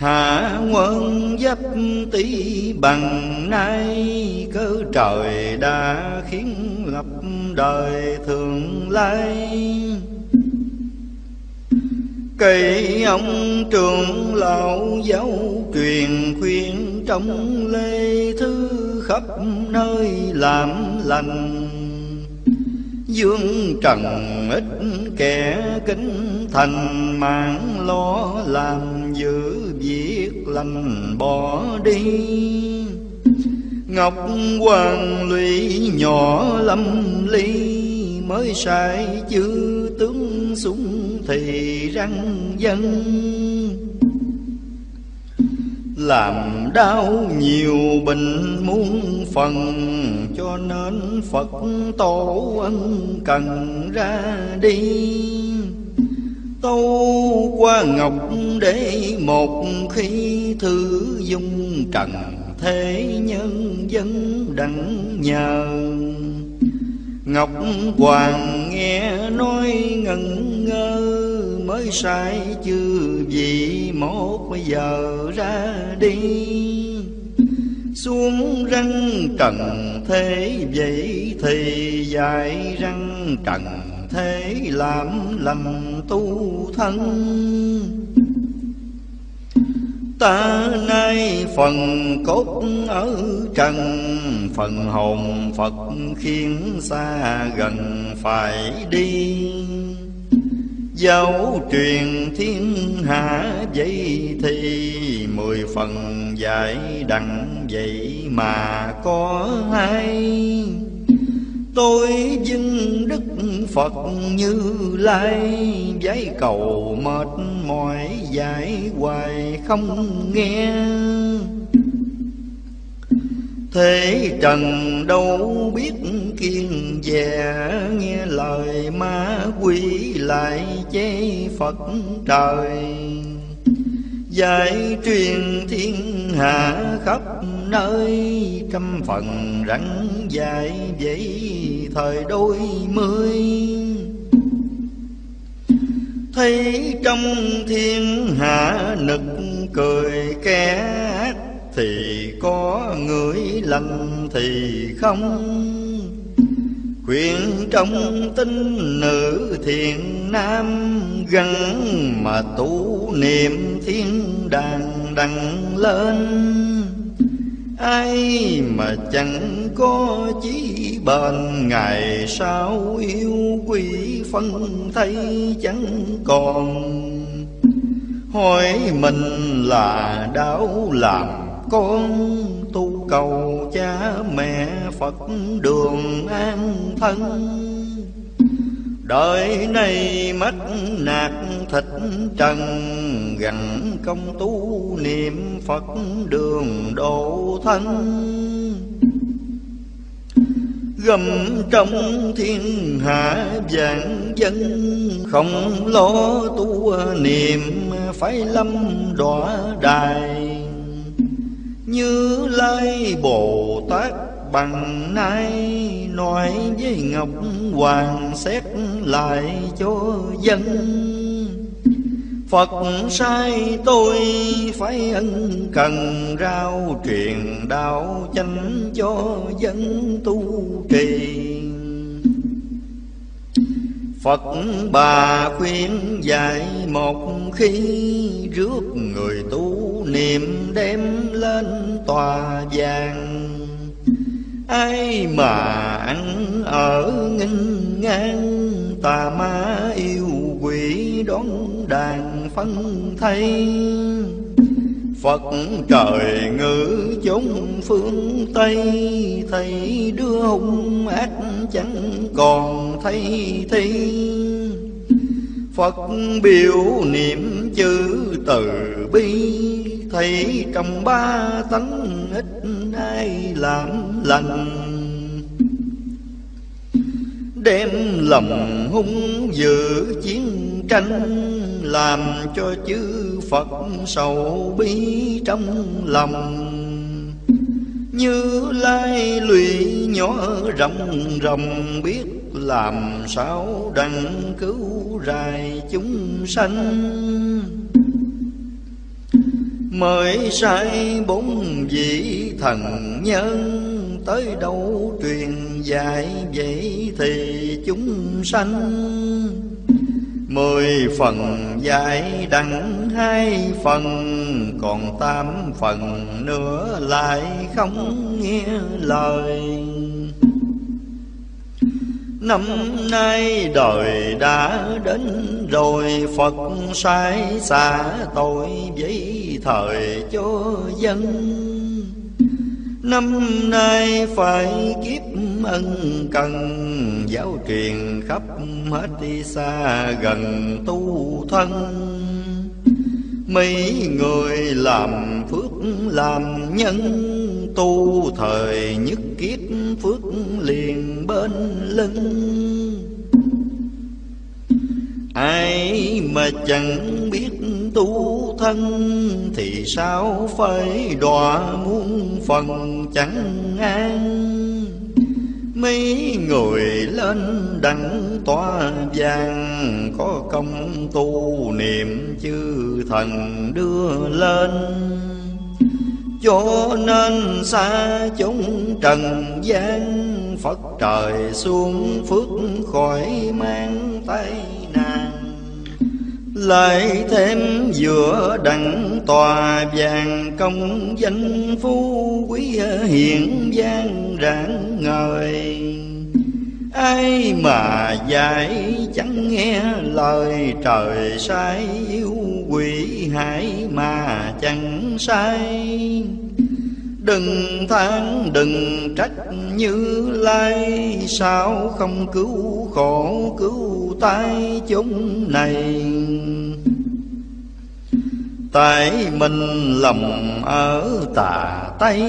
Hạ quân dấp tỷ bằng nay Cớ trời đã khiến lập đời thường lai. Cây ông trường lão giáo truyền khuyên Trong lê thư khắp nơi làm lành. Dương trần ít kẻ kính thành mạng lo làm giữ việc lành bỏ đi. Ngọc hoàng lụy nhỏ lâm ly, Mới sai chữ tướng súng thì răng dân. Làm đau nhiều bệnh muôn phần, cho nên phật tổ ân cần ra đi tâu qua ngọc để một khi thư dung trần thế nhân dân đặng nhờ. Ngọc Hoàng nghe nói ngẩn ngơ, Mới sai chưa vì một bây giờ ra đi. Xuống răng trần thế vậy thì dài răng trần thế làm lầm tu thân. Ta nay phần cốt ở trần, Phần hồn Phật khiến xa gần phải đi. Giáo truyền thiên hạ vậy thì Mười phần dạy đặng vậy mà có hay Tôi dưng đức Phật như lai. Giấy cầu mệt mỏi, giải hoài không nghe. Thế trần đâu biết kiên dè, Nghe lời ma quỷ lại chế Phật trời. Giải truyền thiên hạ khắp nơi, Trăm phần rắn dài vậy thời đôi mươi. Thấy trong thiên hạ nực cười kẻ Thì có người lành thì không. Khuyên trong tinh nữ thiện nam Gắn mà tu niệm thiên đàng đằng lên. Ai mà chẳng có chí bền, Ngày sau yêu quỷ phân thấy chẳng còn. Hỏi mình là đau làm con Tu cầu cha mẹ Phật đường an thân. Đời này mất nạt thịt trần gần công tu niệm Phật đường độ thân. Gầm trong thiên hạ vạn dân Không lo tu niệm, phải lâm đọa đài. Như Lai Bồ Tát bằng nay nói với ngọc hoàng xét lại cho dân. Phật sai tôi phải ân cần rao truyền đạo chánh cho dân tu trì. Phật bà khuyên dạy một khi Rước người tu, niệm đem lên tòa vàng. Ai mà ăn ở nghinh ngang, Tà ma yêu quỷ đón đàn phân thay. Phật trời ngữ chúng phương Tây Thầy đưa hung ác chẳng còn thấy thi. Phật biểu niệm chữ từ bi Thầy trong ba tánh ít ai làm lành. Đem lòng hung dữ chiến tranh, Làm cho chư Phật sầu bi trong lòng. Như lai lụy nhỏ rộng rộng biết Làm sao đặng cứu rài chúng sanh mới sai bốn vị thần nhân tới đâu truyền dạy vậy thì chúng sanh. Mười phần dạy đặng hai phần, còn tám phần nữa lại không nghe lời. Năm nay đời đã đến rồi, Phật sai xả tội với thời cho dân. Năm nay phải kiếp ân cần, Giáo truyền khắp hết đi xa gần tu thân. Mấy người làm phước làm nhân, Tu thời nhất kiếp phước liền bên lưng. Ai mà chẳng biết tu thân Thì sao phải đọa muôn phần chẳng an? Mấy người lên đặng tòa vàng, Có công tu niệm chư thần đưa lên. Cho nên xa chúng trần gian, Phật trời xuống phước khỏi mang tay nàng lại thêm giữa đặng tòa vàng công danh phú quý hiện gian rạng ngời. Ai mà dạy chẳng nghe lời trời sai yêu quỷ hải mà chẳng sai. Đừng than, đừng trách như lai, Sao không cứu khổ, cứu tai chúng này? Tại mình lòng ở tà Tây,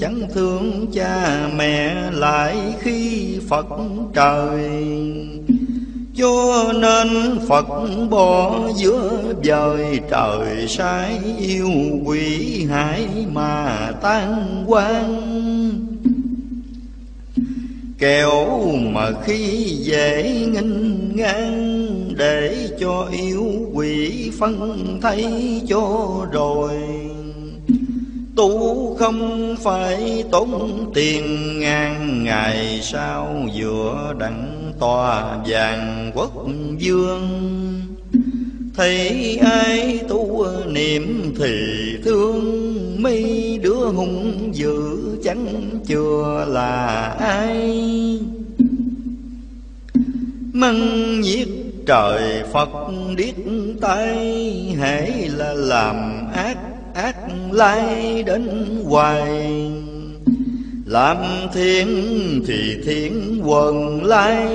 Chẳng thương cha mẹ lại khi Phật trời cho nên Phật bỏ giữa vời trời sai yêu quỷ hải mà tan quan. Kẻo mà khi dễ nghinh ngang Để cho yêu quỷ phân thấy cho rồi Tu không phải tốn tiền ngàn ngày sau Giữa đặng tòa vàng quốc vương. Thấy ai tu niệm thì thương mi, đứa hung dữ chẳng chưa là ai. Măng nhiệt trời Phật điếc tay Hãy là làm ác ác lai đến hoài làm thiên thì thiên quần lai,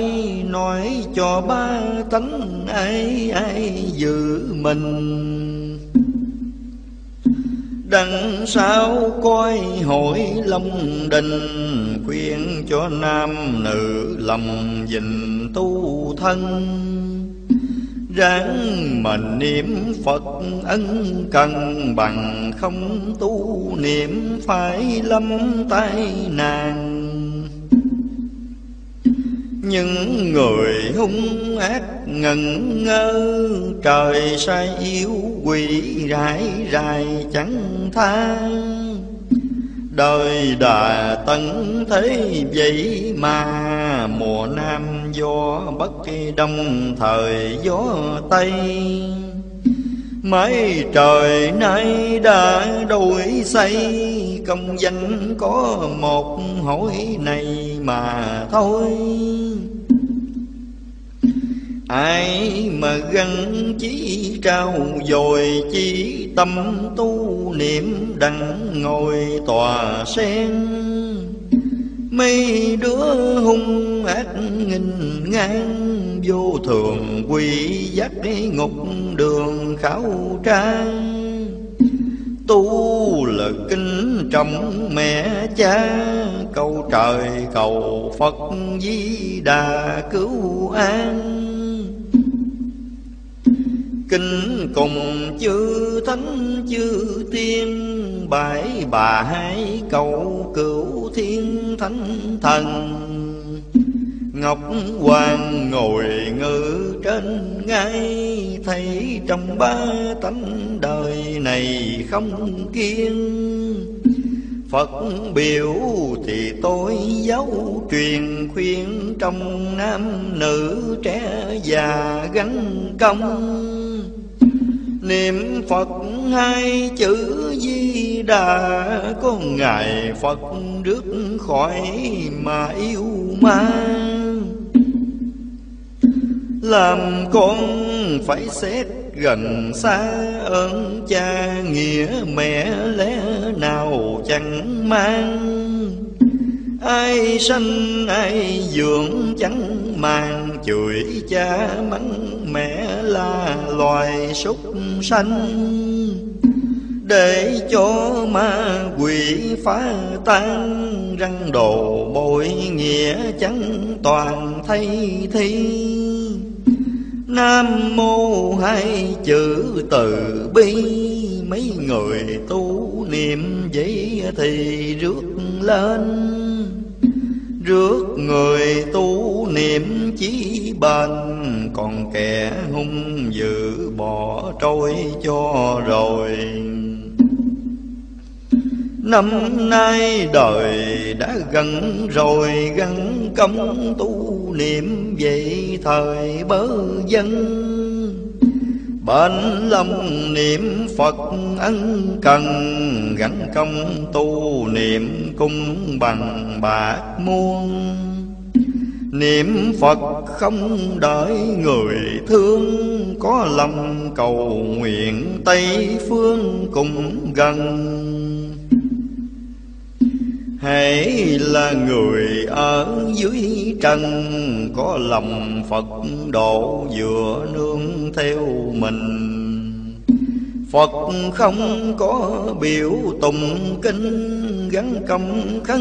Nói cho ba tánh ai ai giữ mình. Đằng sau coi hội long đình, Khuyên cho nam nữ lòng dình tu thân. Ráng mà niệm Phật ân cần Bằng không tu niệm phải lâm tai nạn. Những người hung ác ngần ngơ, Trời sai yêu quỷ rải rải chẳng than Đời đà tấn thế vậy mà Mùa nam gió bất đông, thời gió tây. Mấy trời nay đã đổi xây, Công danh có một, hỏi này mà thôi. Ai mà gắn chí trao dồi chi tâm tu niệm đặng ngồi tòa sen? Mấy đứa hung ác nghìn ngang Vô thường quy dắt ngục đường khảo trang. Tu là kinh trọng mẹ cha, Cầu trời cầu Phật di đà cứu an. Kinh cùng chư thánh, chư tiên Bãi bà hai cầu cửu thiên thánh thần. Ngọc Hoàng ngồi ngự trên ngai Thấy trong ba tánh đời này không kiên Phật biểu thì tôi giáo truyền khuyên Trong nam nữ trẻ già gánh công. Niệm Phật hai chữ Di Đà, Có Ngài Phật rước khỏi mà yêu ma. Làm con phải xét gần xa ơn cha nghĩa mẹ lẽ nào chẳng mang. Ai sanh, ai dưỡng chẳng màng, chửi cha mắng mẹ là loài súc sanh để cho ma quỷ phá tan. Răng đồ bội nghĩa chẳng toàn thay thi. Nam mô hai chữ từ bi. Mấy người tu niệm vậy thì rước lên. Rước người tu niệm chí bền, Còn kẻ hung dữ bỏ trôi cho rồi. Năm nay đời đã gần rồi, gắn công tu niệm về thời bớ dân. Bên lòng niệm Phật ân cần, Gắn công tu niệm cung bằng bạc muôn. Niệm Phật không đợi người thương, Có lòng cầu nguyện Tây phương cùng gần. Hãy là người ở dưới trần, Có lòng Phật độ vừa nương theo mình. Phật không có biểu tùng kinh, Gắn công khăn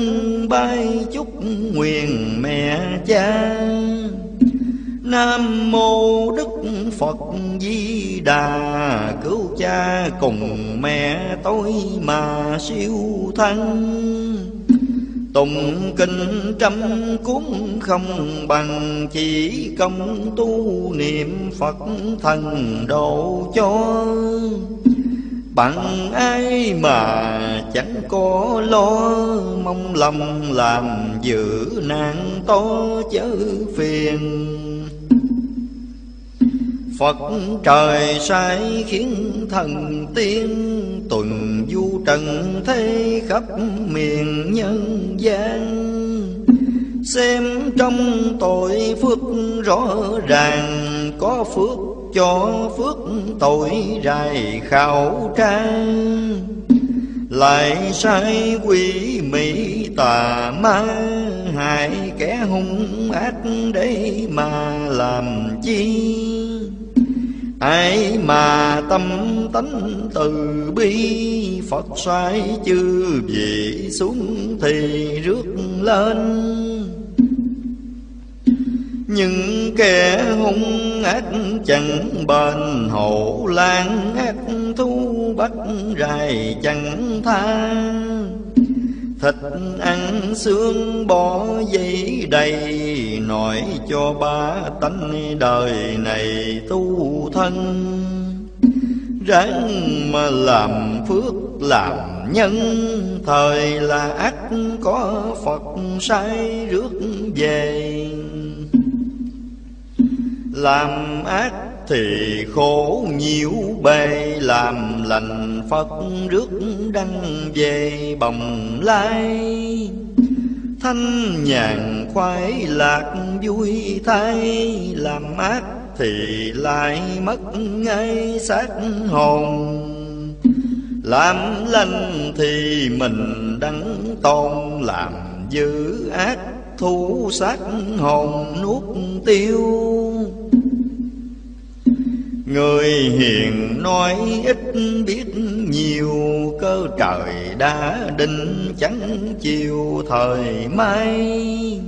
bay chúc nguyện mẹ cha. Nam mô Đức Phật Di Đà, Cứu cha cùng mẹ tôi mà siêu thân. Tụng kinh trăm cuốn không bằng Chỉ công tu niệm Phật thần độ cho. Bằng ai mà chẳng có lo, Mong lòng làm giữ nạn to chớ phiền. Phật trời sai khiến thần tiên Tuần du trần thế khắp miền nhân gian. Xem trong tội phước rõ ràng, Có phước cho phước tội rài khảo trang. Lại sai quỷ mỹ tà ma, Hại kẻ hung ác đấy mà làm chi? Ai mà tâm tánh từ bi, phật xoay chư vị xuống thì rước lên. Những kẻ hung ác chẳng bền hổ, lan ác thu bắt rài chẳng tha. Thịt ăn xương bỏ dây đầy, Nói cho ba tánh đời này tu thân. Ráng mà làm phước làm nhân, Thời là ác có Phật sai rước về. Làm ác thì khổ nhiều bề làm lành Phật rước đăng về bồng lai. Thanh nhàn khoái lạc vui thay, Làm ác thì lại mất ngay xác hồn. Làm lành thì mình đắng tôn, Làm dữ ác thu xác hồn nuốt tiêu. Người hiền nói ít biết nhiều, Cơ trời đã định chẳng chiều thời mai.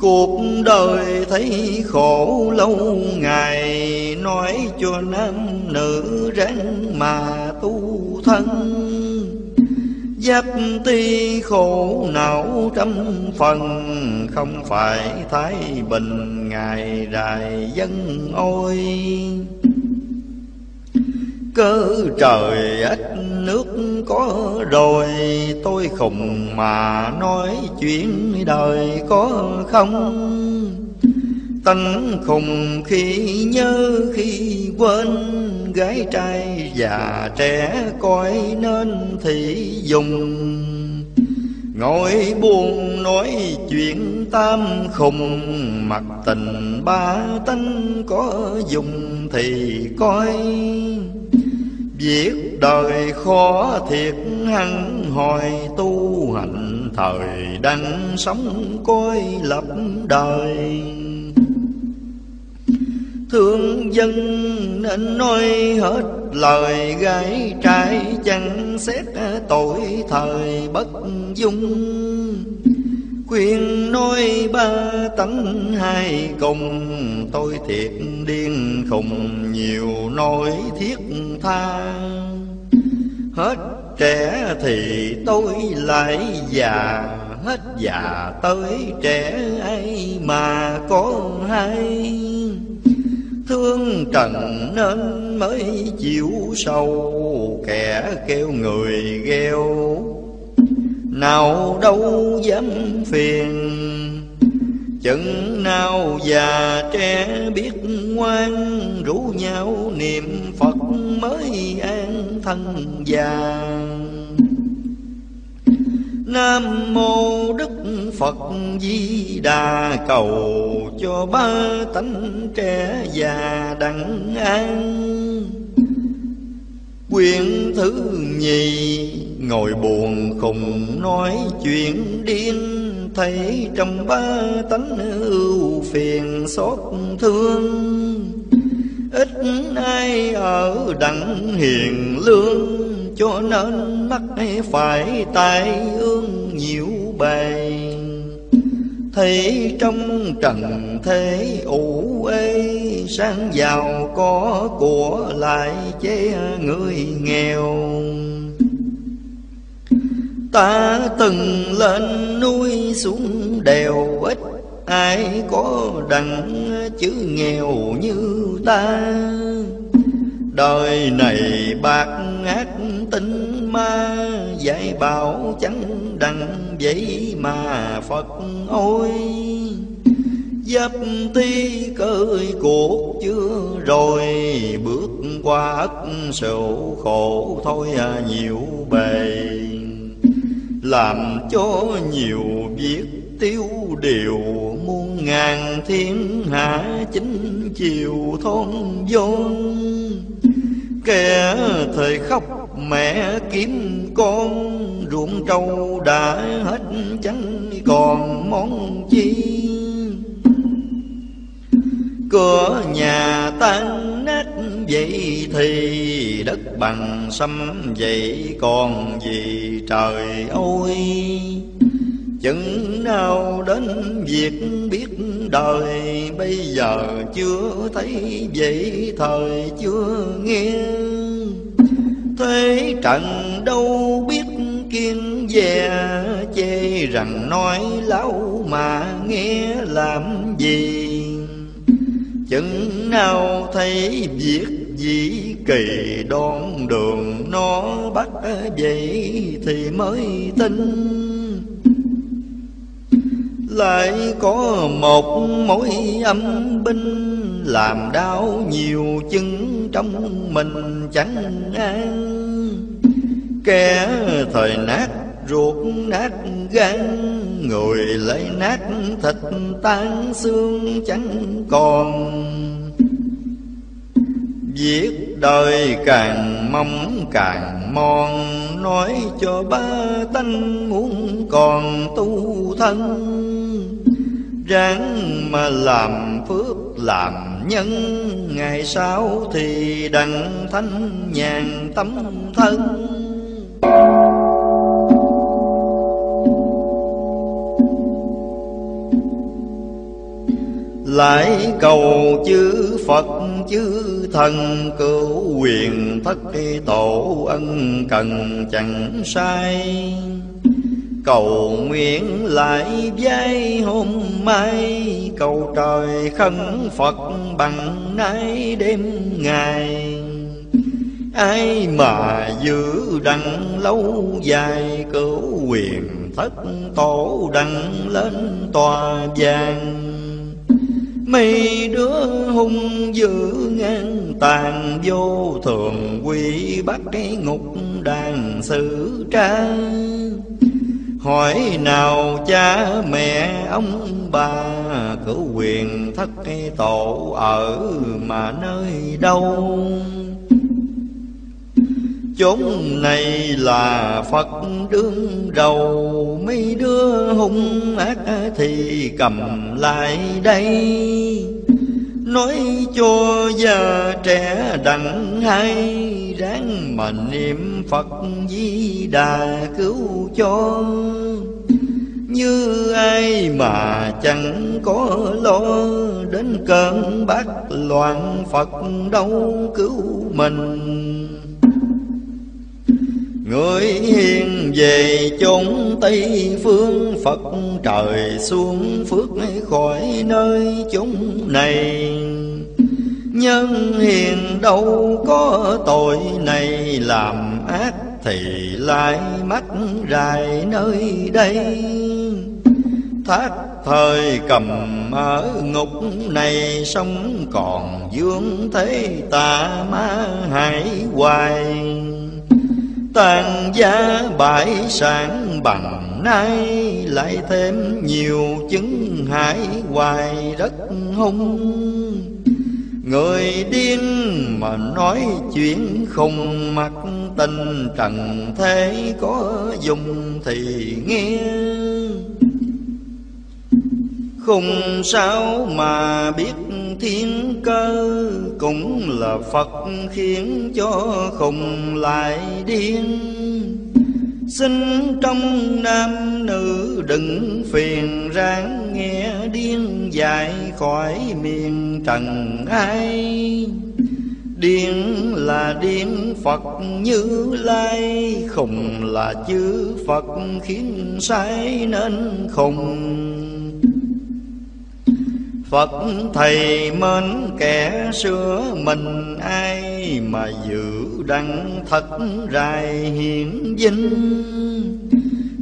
Cuộc đời thấy khổ lâu ngày, Nói cho nam nữ ráng mà tu thân. Giáp ti khổ não trăm phần, Không phải thái bình ngày rài dân ôi. Cơ trời ít nước có rồi, Tôi khùng mà nói chuyện đời có không? Tánh khùng khi nhớ khi quên, Gái trai già trẻ coi nên thì dùng. Ngồi buồn nói chuyện tam khùng Mặt tình ba tánh có dùng thì coi. Việc đời khó thiệt hăng hồi tu hành, Thời đang sống coi lập đời. Thương dân nên nói hết lời gái trai, chẳng xét tội thời bất dung. Khuyên nói ba tánh hai cùng Tôi thiệt điên khùng, nhiều nỗi thiết tha. Hết trẻ thì tôi lại già, Hết già tới trẻ ai mà có hay Thương trần nên mới chịu sâu Kẻ kêu người gheo. Nào đâu dám phiền. Chừng nào già trẻ biết ngoan, Rủ nhau niệm Phật mới an thân già. Nam mô Đức Phật Di Đà, cầu cho ba tánh trẻ già đặng an. Quyển thứ nhì. Ngồi buồn khùng nói chuyện điên, Thấy trong ba tánh ưu phiền xót thương. Ít ai ở đặng hiền lương, cho nên mắc phải tai ương nhiều bề thấy trong trần thế ủ ê sang giàu có của lại chế người nghèo. Ta từng lên núi xuống đèo, ít ai có đặng chữ nghèo như ta. Đời này bạc ác tính ma, dạy bảo chẳng đặng vậy mà phật ôi Dấp ti cơi cuộc chưa rồi, Bước qua ất sầu khổ thôi à nhiều bề. Làm cho nhiều việc tiêu điều, Muôn ngàn thiên hạ chính chiều thôn vốn Kẻ thời khóc, mẹ kiếm con Ruộng trâu đã hết chẳng còn món chi? Cửa nhà tan nát, vậy thì Đất bằng xâm vậy còn gì trời ơi? Chừng nào đến việc biết đời Bây giờ chưa thấy vậy thời chưa nghe. Thế trận đâu biết kiên dè, Chê rằng nói láo mà nghe làm gì. Chừng nào thấy việc dĩ kỳ đón đường nó bắt vậy thì mới tin lại có một mối âm binh làm đau nhiều chân trong mình chẳng an. Kẻ thời nát ruột nát gan, người lấy nát thịt tan xương chẳng còn. Viết đời càng mong càng mòn, Nói cho ba tánh muốn còn tu thân. Ráng mà làm phước làm nhân, Ngày sau thì đặng thanh nhàn tâm thân. Lại cầu chư Phật, chư thần cửu quyền thất tổ ân cần chẳng sai cầu nguyện lại giây hôm mai. Cầu trời khấn phật bằng nay đêm ngày. Ai mà giữ đặng lâu dài cửu quyền thất tổ đặng lên tòa vàng. Mấy đứa hung dữ ngang tàn vô thường quy bắt cái ngục đàn xử tra. Hỏi nào cha mẹ ông bà cửu quyền thất tổ ở mà nơi đâu? Chốn này là phật đương đầu mấy đứa hung ác thì cầm lại đây nói cho già trẻ đặng hay, ráng mà niệm phật di đà cứu cho. Như ai mà chẳng có lo, đến cơn bát loạn phật đâu cứu mình. Người hiền về chốn Tây phương, Phật trời xuống phước khỏi nơi chúng này. Nhân hiền đâu có tội này, làm ác Thì lại mắc rài nơi đây. Thác thời cầm ở ngục này, Sống còn dương thế tà ma hải hoài tàn gia bãi sản bằng nay, lại thêm nhiều chứng hại hoài đất hung. Người điên mà nói chuyện không mặc tình, trần thế có dùng thì nghe không sao mà biết thiên cơ? Cũng là Phật khiến cho khùng lại điên. Xin trong nam nữ đừng phiền ráng nghe điên dài khỏi miền trần ai. Điên là điên Phật như lai, Khùng là chữ Phật khiến sai nên khùng. Phật thầy mến kẻ xưa mình ai mà giữ đăng thật rài hiển vinh.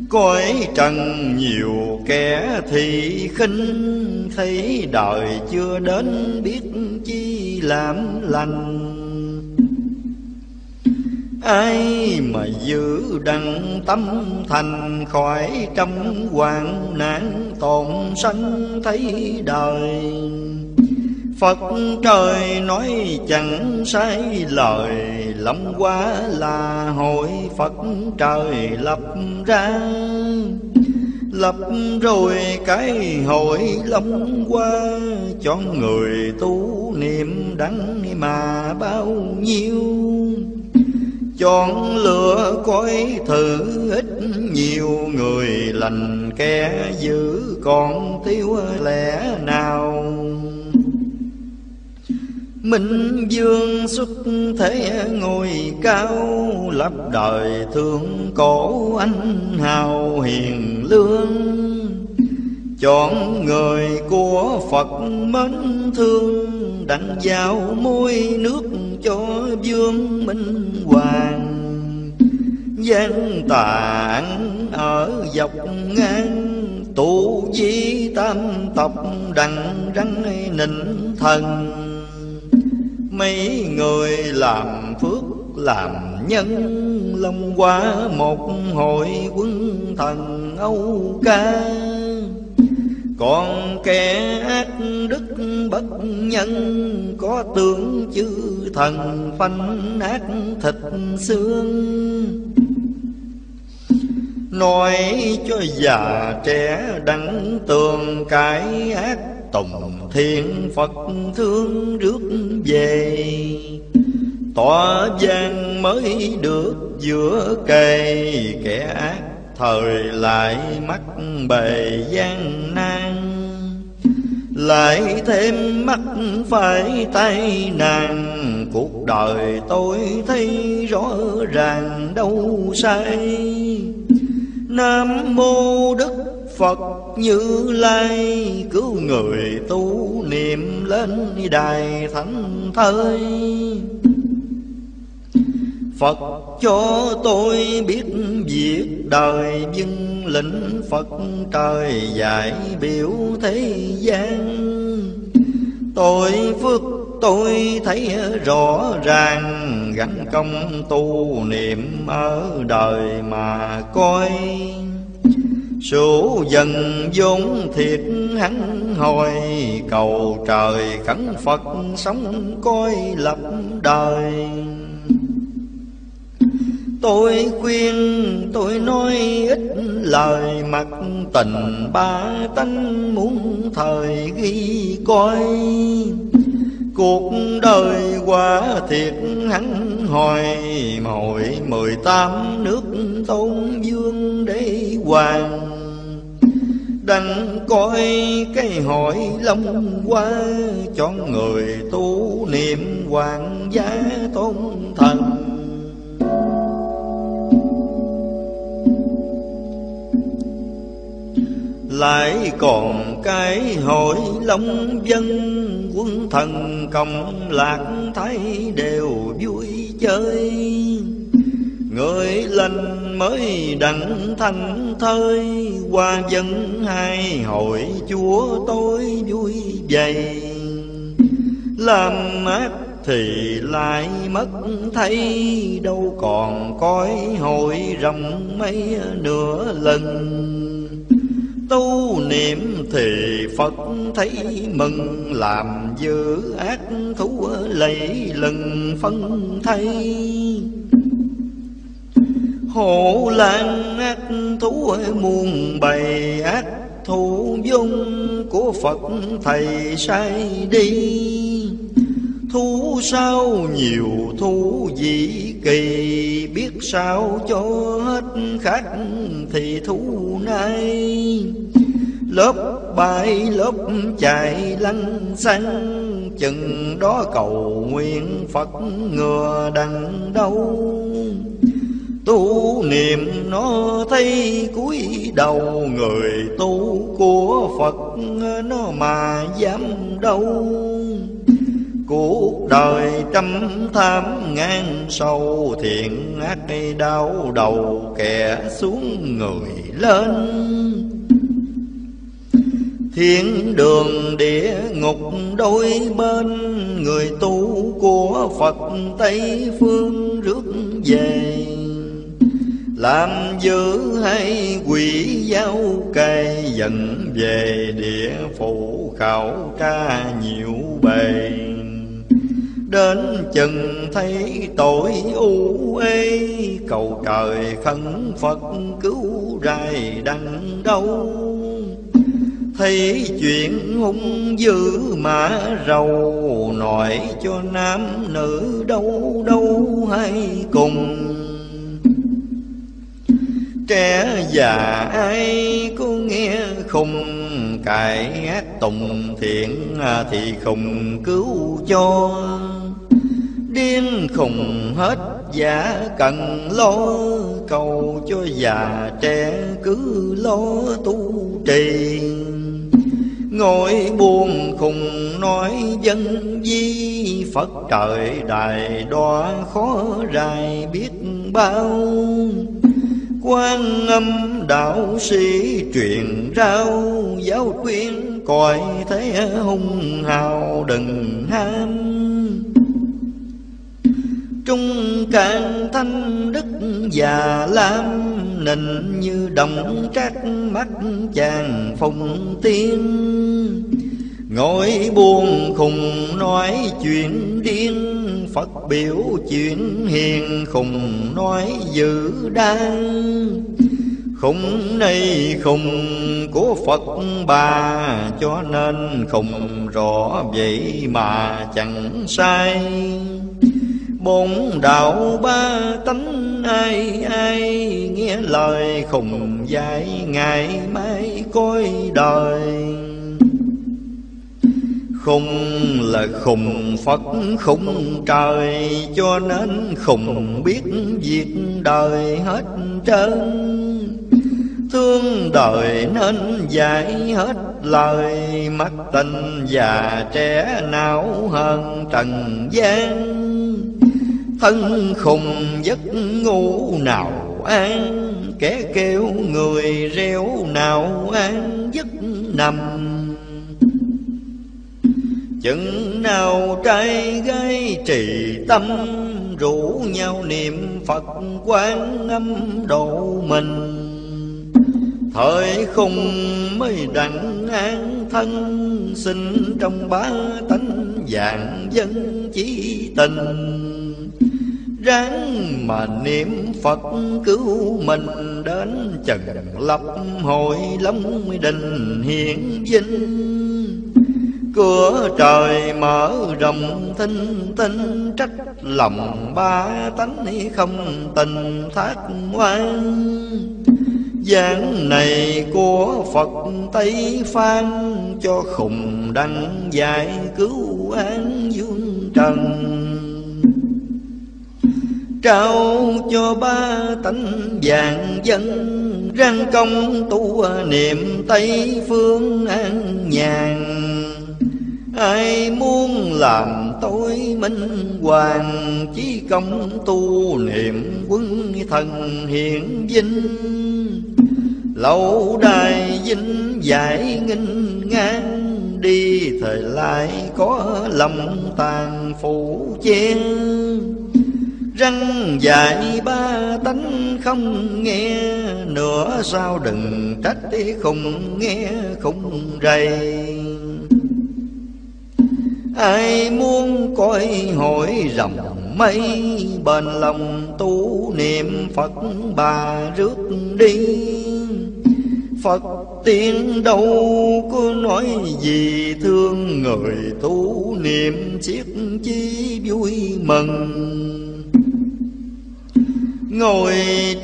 Cõi trần nhiều kẻ thì khinh, Thấy đời chưa đến biết chi làm lành. Ai mà giữ đặng tâm thành khỏi trăm hoạn nạn tồn sanh thấy đời? Phật trời nói chẳng sai lời, Lâm qua là hội Phật trời lập ra. Lập rồi cái hội lâm qua Cho người tu niệm đắng mà bao nhiêu? Chọn lựa coi thử ít nhiều người lành kẻ giữ còn thiếu lẽ nào. Minh dương xuất thế ngồi cao Lập đời thương cổ anh hào hiền lương. Chọn người của Phật mến thương Đặng vào môi nước cho vương minh hoàng. Gian tạng ở dọc ngang, tụ di tam tộc đặng răng nịnh thần. Mấy người làm phước, làm nhân long qua một hội quân thần âu ca còn kẻ ác đức bất nhân Có tướng chư thần phanh ác thịt xương. Nói cho già trẻ đắng tường cái ác Tùng thiên Phật thương rước về. Tỏa gian mới được giữa cây kẻ ác thời lại mắc bề gian nan, lại thêm mắt phải tay nàng cuộc đời tôi thấy rõ ràng đâu sai. Nam mô đức phật như lai, cứu người tu niệm lên đài thánh thơi. Phật. Cho tôi biết việc đời nhưng lĩnh Phật trời dạy biểu thế gian. Tôi phước tôi thấy rõ ràng, gánh công tu niệm ở đời mà coi. Sủ dần vốn thiệt hắn hồi, Cầu trời khấn Phật sống coi lập đời. Tôi khuyên, tôi nói ít lời mặt tình ba tánh muốn thời ghi coi. Cuộc đời quá thiệt hắn hồi Hồi mười tám nước tôn dương đế hoàng. Đành coi cái hội long qua Cho người tu niệm hoàng gia tôn thần. Lại còn cái hội long dân, quân thần công lạc thấy đều vui chơi. Người lành mới đặng thành thơi, qua dân hai hội chúa tôi vui vầy làm ác thì lại mất thấy, đâu còn coi hội rộng mấy nửa lần tu niệm thì Phật thấy mừng, Làm dữ ác thú lấy lần phân thay. Hộ lan ác thú muôn bày ác thủ dung của Phật thầy sai đi. Thu sao nhiều thu dĩ kỳ? Biết sao cho hết khách thì thú nay? Lớp bay lớp chạy lăn xăng Chừng đó cầu nguyện Phật ngừa đằng đâu? Tu niệm nó thấy cúi đầu, Người tu của Phật nó mà dám đâu? Cuộc đời trăm tham ngang sâu, Thiện ác đau đầu, kẻ xuống người lên. Thiên đường địa ngục đôi bên, Người tu của Phật Tây Phương rước về. Làm giữ hay quỷ giao cây dẫn về địa phủ khảo tra nhiều bề. Đến chừng thấy tội u ê, Cầu trời khấn Phật cứu rài đằng đâu. Thấy chuyện hung dữ mà rầu Nội cho nam nữ đâu đâu hay cùng. Trẻ già ai có nghe khùng Cải ác tùng thiện thì khùng cứu cho. Điên khùng hết, giả cần lo Cầu cho già trẻ cứ lo tu trì. Ngồi buồn khùng nói dân di Phật trời đài đoá khó rài biết bao. Quan âm đạo sĩ truyền rao, giáo khuyên cõi thế hung hào đừng ham trung càng thanh đức già lam, nịnh như đồng trác mắt chàng phùng tiên. Ngồi buồn khùng nói chuyện điên, Phật biểu chuyện hiền khùng nói dữ đang. Khùng này khùng của Phật bà, Cho nên khùng rõ vậy mà chẳng sai. Bốn đạo ba tánh ai ai, Nghe lời khùng dạy ngày mai coi đời. Khùng là khùng Phật khùng trời, Cho nên khùng biết việc đời hết trơn. Thương đời nên dạy hết lời, Mắt tình già trẻ não hơn trần gian. Thân khùng giấc ngủ nào an, Kẻ kêu người reo nào an giấc nằm. Chừng nào trai gái trì tâm, Rủ nhau niệm Phật quán âm độ mình. Thời khung mới đặng an thân, Sinh trong ba tánh dạng dân chỉ tình. Ráng mà niệm Phật cứu mình Đến trần lập hội long đình hiển vinh Cửa trời mở rộng tinh tinh Trách lòng ba tánh không tình thác ngoan Giảng này của Phật Tây Phan Cho khùng đăng giải cứu an dương trần. Trao cho ba tánh vàng dân. Răng công tu niệm Tây Phương an nhàn. Ai muốn làm tối minh hoàng Chí công tu niệm quân thần hiện vinh. Lâu đài vinh giải nghinh ngang Đi thời lại có lòng tàn phủ chen. Răng dạy ba tánh không nghe Nữa sao đừng trách không nghe, không rầy. Ai muốn coi hỏi rồng mây Bền lòng tu niệm Phật bà rước đi. Phật tiên đâu có nói gì, thương người tu niệm chiếc chi vui mừng. Ngồi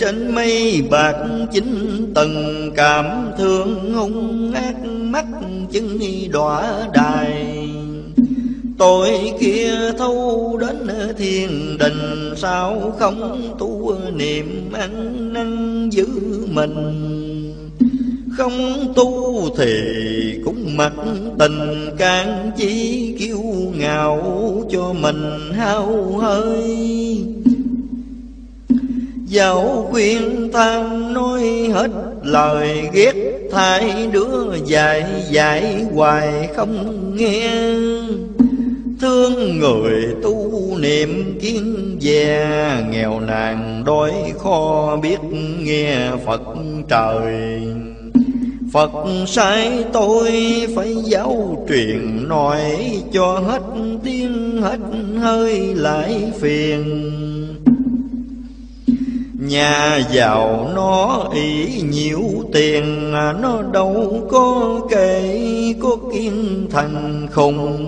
trên mây bạc chính tầng, cảm thương hung ác mắt chân đọa đài. Tội kia thâu đến thiên đình, Sao không tu niệm ăn năn giữ mình? Không tu thì cũng mặc tình can chi kiêu ngạo cho mình hao hơi dẫu khuyên than nói hết lời ghét Thay đứa dạy dạy hoài không nghe. Thương người tu niệm kiến già, Nghèo nàn đói kho biết nghe Phật trời. Phật sai tôi phải giáo truyền, nói Cho hết tiếng, hết hơi lại phiền. Nhà giàu nó ý nhiều tiền, Nó đâu có kể có kiên thành không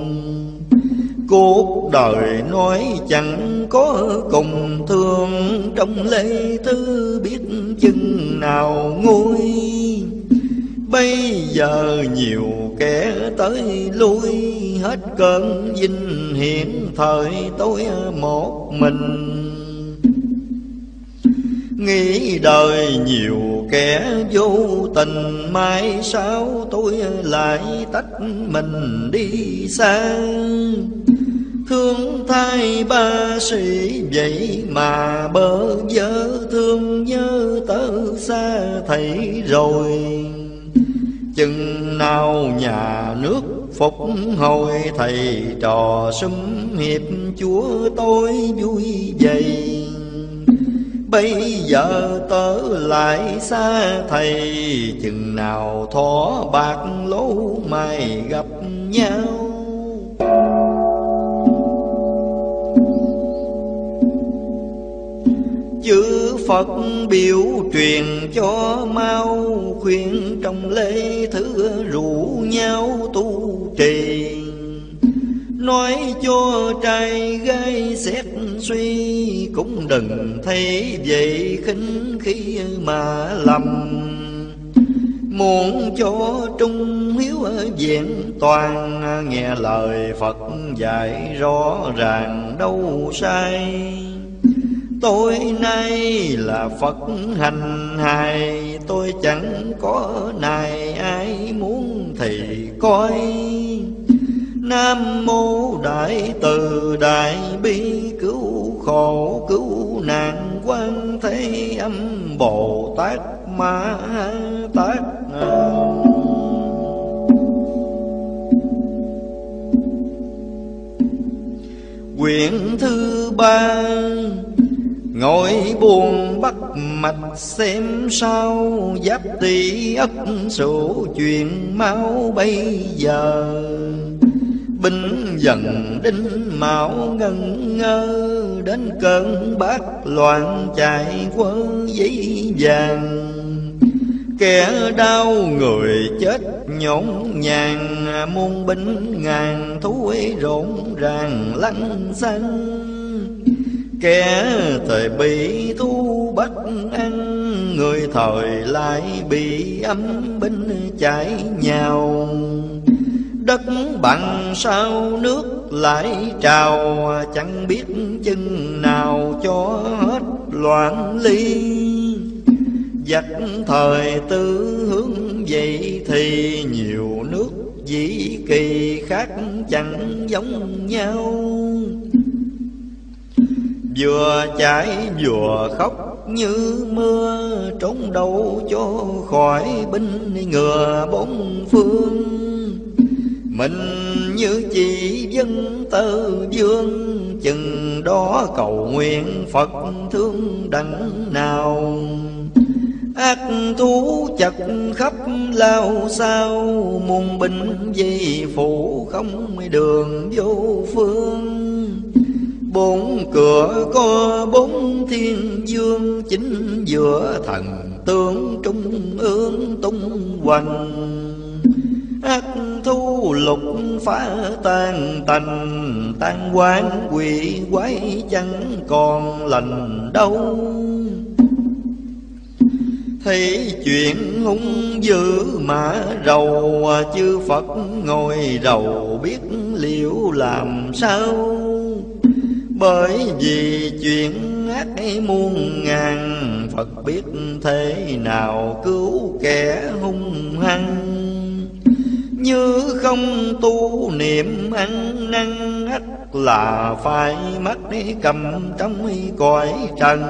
Cuộc đời nói chẳng có cùng thương, Trong lễ thứ biết chừng nào nguôi. Bây giờ nhiều kẻ tới lui, Hết cơn vinh hiển thời tôi một mình. Nghĩ đời nhiều kẻ vô tình, Mai sao tôi lại tách mình đi xa. Thương thay ba sĩ vậy mà bơ vơ, thương nhớ tớ xa thầy rồi. Chừng nào nhà nước phục hồi, thầy trò sum hiệp chúa tôi vui vậy Bây giờ tớ lại xa thầy, Chừng nào thỏ bạc lỗ mày gặp nhau. Chữ Phật biểu truyền cho mau, khuyên trong lễ thứ rủ nhau tu trì. Nói cho trai gây xét suy, Cũng đừng thấy vậy khinh khi mà lầm. Muốn cho trung hiếu diện toàn, Nghe lời Phật dạy rõ ràng đâu sai. Tôi nay là Phật hành hài, Tôi chẳng có này ai muốn thì coi. Nam mô Đại Từ Đại Bi. Cứu khổ, cứu nạn, quan thế âm Bồ Tát Ma Tát Quyển thứ ba Ngồi buồn bắt mạch xem sao. Giáp tỷ ất sổ chuyện mau bây giờ. Binh dần đinh mạo ngân ngơ Đến cơn bát loạn chạy quân giấy vàng. Kẻ đau người chết nhổn nhàng Muôn binh ngàn thú rộn ràng lăn xanh. Kẻ thời bị thu bắt ăn Người thời lại bị ấm binh chạy nhào. Đất bằng sao nước lại trào, Chẳng biết chân nào cho hết loạn ly. Giặc thời tư hướng vậy thì nhiều nước dĩ kỳ khác chẳng giống nhau. Vừa chảy vừa khóc như mưa, Trốn đâu cho khỏi binh ngừa bốn phương. Mình như chỉ dân tơ dương Chừng đó cầu nguyện Phật thương đặng nào. Ác thú chặt khắp lao sao, Muôn bình di phủ không đường vô phương. Bốn cửa có bốn thiên dương, Chính giữa thần tướng trung ương tung hoành. Ác thu lục phá tan tành, Tan quán quỷ quái chẳng còn lành đâu. Thấy chuyện hung dữ mà rầu, Chư Phật ngồi rầu biết liệu làm sao. Bởi vì chuyện ác muôn ngàn, Phật biết thế nào cứu kẻ hung hăng. Như không tu niệm ăn năn ắt Là phải mất cầm trong cõi trần.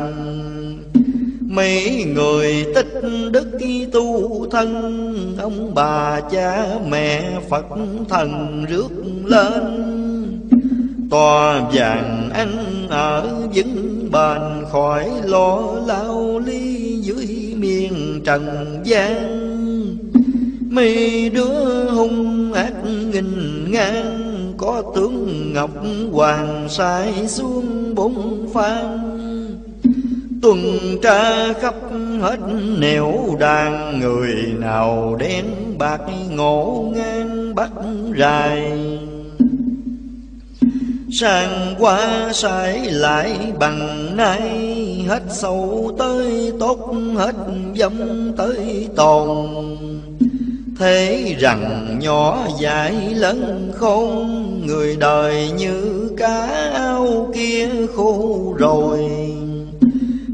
Mấy người tích đức tu thân, Ông bà cha mẹ Phật thần rước lên. Tòa vàng ăn ở vững bền Khỏi lo lao ly dưới miền trần gian mi đứa hung ác nghìn ngang, Có tướng Ngọc Hoàng sai xuống bốn phan Tuần tra khắp hết nẻo đàn Người nào đen bạc ngộ ngang bắt rài. Sang qua sai lại bằng nay, Hết sâu tới tốt, hết dâm tới tồn. Thế rằng nhỏ dài lớn khôn, Người đời như cá ao kia khô rồi.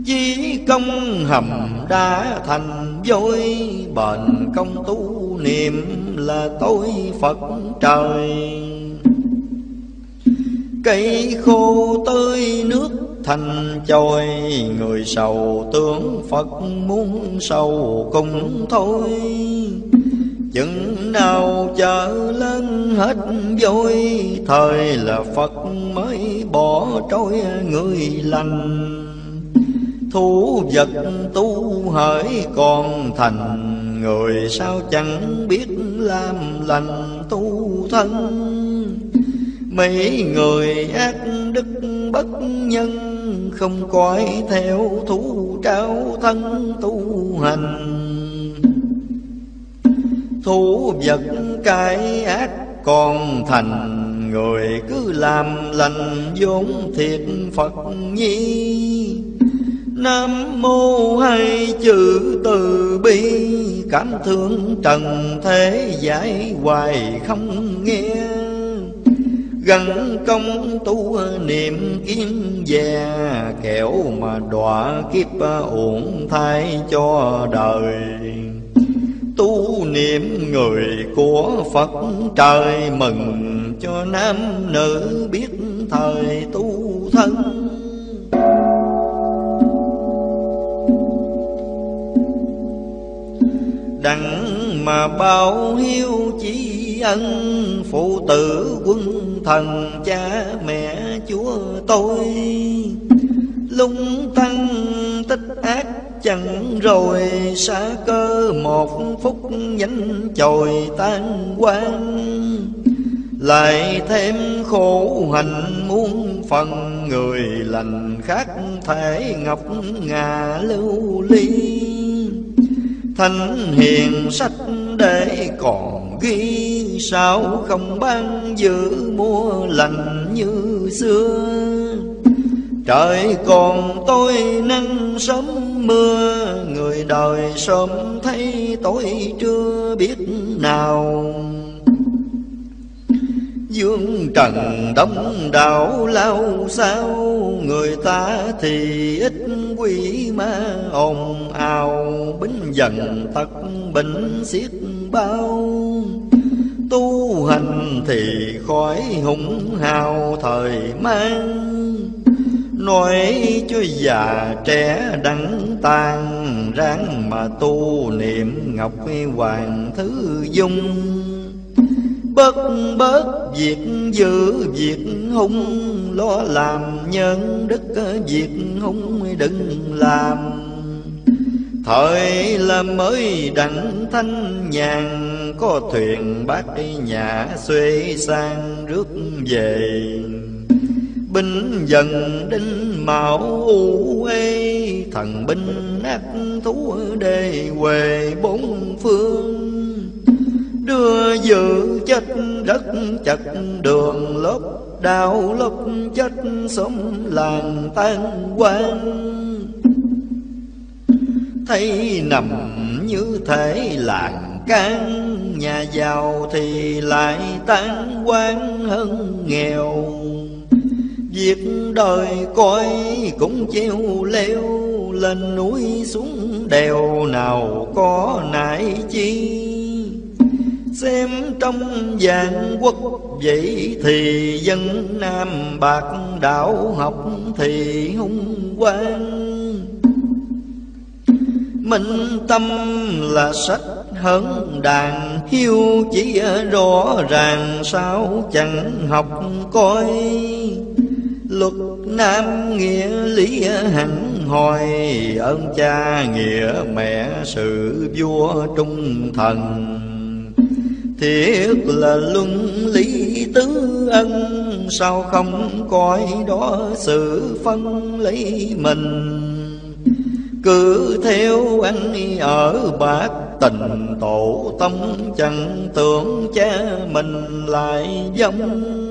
Chí công hầm đã thành vôi Bền công tu niệm là tôi Phật trời. Cây khô tươi nước thành chồi, Người sầu tướng Phật muốn sầu cùng thôi. Chừng nào chờ lên hết vui, Thời là Phật mới bỏ trôi người lành. Thú vật tu hỡi còn thành, Người sao chẳng biết làm lành tu thân. Mấy người ác đức bất nhân, Không coi theo thú trao thân tu hành. Thú vật cái ác, còn thành Người cứ làm lành vốn thiệt Phật nhi. Nam mô hay chữ từ bi, Cảm thương trần thế giải hoài không nghe. Gần công tu niệm kiếm già Kẻo mà đọa kiếp uổng thai cho đời. Tu niệm người của Phật trời Mừng cho nam nữ biết thời tu thân. Đặng mà bao hiếu chỉ ân, phụ tử quân thần cha mẹ chúa tôi. Lung tăng tích ác chẳng rồi xa cơ một phút nhánh chồi tan quang lại thêm khổ hạnh muôn phần người lành khác thể ngọc ngà lưu ly. Thanh hiền sách để còn ghi Sao không ban giữ mua lành như xưa. Trời còn tôi nắng sớm mưa, Người đời sớm thấy tôi chưa biết nào. Dương trần đông đảo lao sao, Người ta thì ít quỷ ma ồn ào. Bính dần tật bệnh xiết bao, Tu hành thì khỏi hùng hào thời mang. Nói cho già trẻ đắng tan, Ráng mà tu niệm ngọc hoàng thứ dung. Bớt bớt việc giữ việc hung, Lo làm nhân đức việc hung đừng làm. Thời là mới đặng thanh nhàn, Có thuyền bát nhà xuê sang rước về. Binh dần đinh mạo u ê Thần binh ác thú đề quề bốn phương. Đưa dự chết đất chặt đường lớp Đào lớp chết sống làng tan quang Thấy nằm như thể làng can, Nhà giàu thì lại tan quang hơn nghèo. Việc đời coi cũng treo leo Lên núi xuống đèo nào có nại chi? Xem trong vạn quốc vậy thì dân Nam Bạc đảo học thì hung quang. Minh tâm là sách hơn đàn, hiu chỉ rõ ràng sao chẳng học coi. Luật nam nghĩa lý hẳn hồi, Ơn cha nghĩa mẹ sự vua trung thần. Thiết là luân lý tứ ân, Sao không coi đó sự phân lấy mình? Cứ theo anh ở bát tình tổ, tâm Chẳng tưởng cha mình lại giống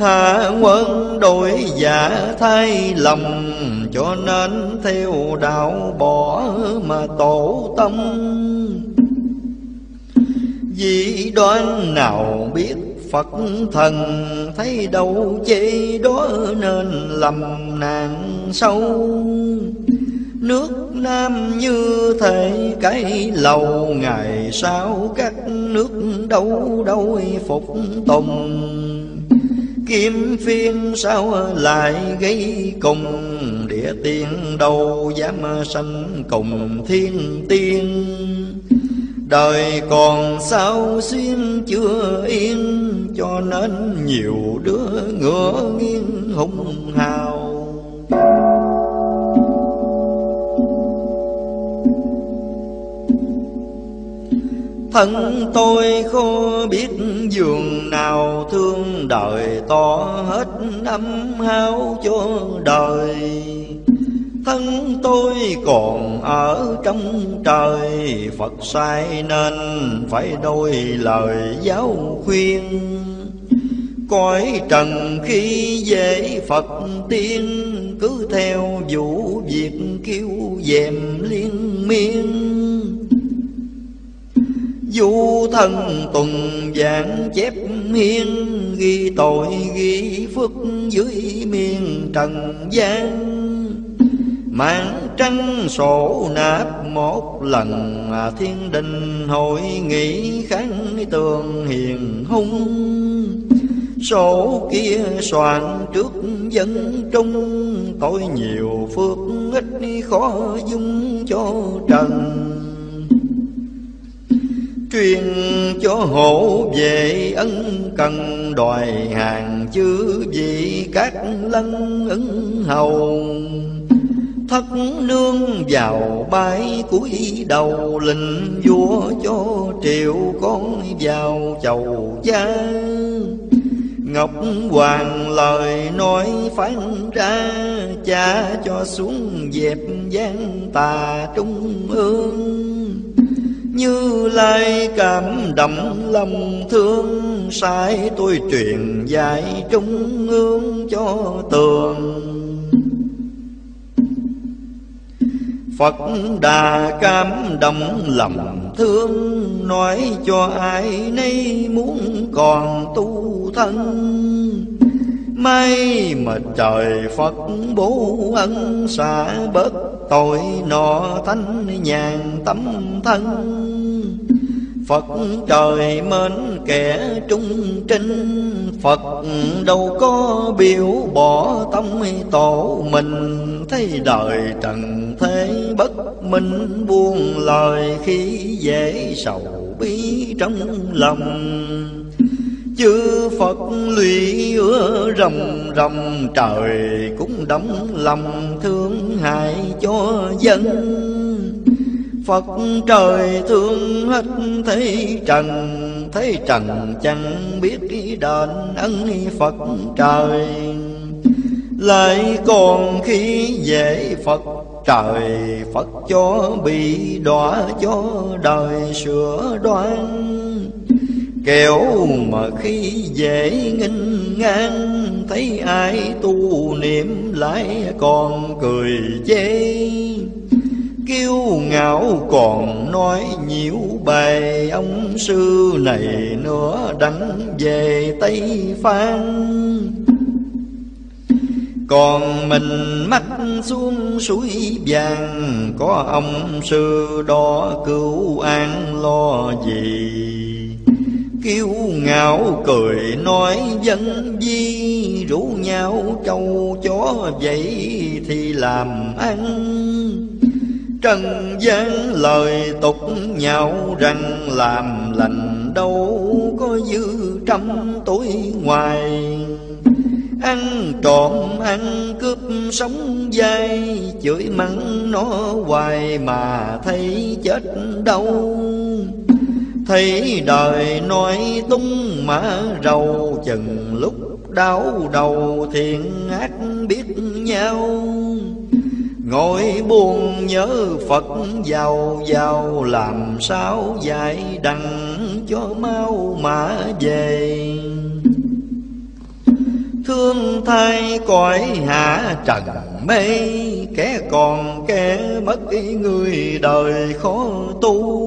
Hạ quân đổi giả thay lòng, Cho nên theo đạo bỏ mà tổ tâm. Vì đoán nào biết Phật thần thấy đâu chê đó nên lầm nạn sâu. Nước Nam như thể cái lầu, Ngày sau các nước đâu đâu phục tùng. Kim phiên sao lại gây cùng Địa tiên đâu dám sanh cùng thiên tiên? Đời còn sao xuyên chưa yên, Cho nên nhiều đứa ngựa nghiêng hùng hào. Thân tôi khô biết giường nào, thương đời to hết âm hao cho đời. Thân tôi còn ở trong trời, Phật sai nên phải đôi lời giáo khuyên. Cõi trần khi dễ Phật tiên, cứ theo vụ việc kêu dèm liên miên. Du thân tuần giảng chép hiên Ghi tội ghi phước dưới miền trần gian. Mạng trăng sổ nạp một lần à, Thiên đình hội nghị kháng tường hiền hung. Sổ kia soạn trước dân trung, Tội nhiều phước ít khó dung cho trần. Truyền cho hộ về ân cần, đòi hàng chư vị các lân ứng hầu. Thất nương vào bái cúi đầu, lệnh vua cho triệu con vào chầu gia. Ngọc Hoàng lời nói phán ra, Cha cho xuống dẹp gian tà trung ương. Như lai cảm động lòng thương, Sai tôi truyền dạy trung ương cho tường. Phật Đà cảm động lòng thương, Nói cho ai nay muốn còn tu thân. May mà trời Phật bố ân xả bớt tội nọ thanh nhàn tâm thân. Phật trời mến kẻ trung trinh, Phật đâu có biểu bỏ tâm tổ mình. Thấy đời trần thế bất minh, buông lời Khi dễ sầu bi trong lòng. Chư Phật lụy ưa rồng rồng Trời cũng đóng lòng thương hại cho dân. Phật trời thương hết thấy trần thấy trần chẳng biết đền ân Phật trời. Lại còn khi dễ Phật, trời Phật cho bị đọa cho đời sửa đoan. Kẻo mà khi dễ nghinh ngang, Thấy ai tu niệm lại còn cười chê. Kiêu ngạo còn nói nhiễu bài, Ông sư này nữa đánh về Tây Phan. Còn mình mắt xuống suối vàng, Có ông sư đó cứu an lo gì? Kiêu ngạo cười, nói dân di Rủ nhau châu chó vậy thì làm ăn. Trần gian lời tục nhau rằng làm lành đâu có dư trăm tuổi ngoài. Ăn trộm, ăn cướp sống dai, Chửi mắng nó hoài mà thấy chết đâu Thấy đời nói tung mã rầu, Chừng lúc đau đầu thiện ác biết nhau. Ngồi buồn nhớ Phật giàu giàu Làm sao dạy đằng cho mau mà về. Thương thay cõi hạ trần mê, Kẻ còn kẻ mất người đời khó tu.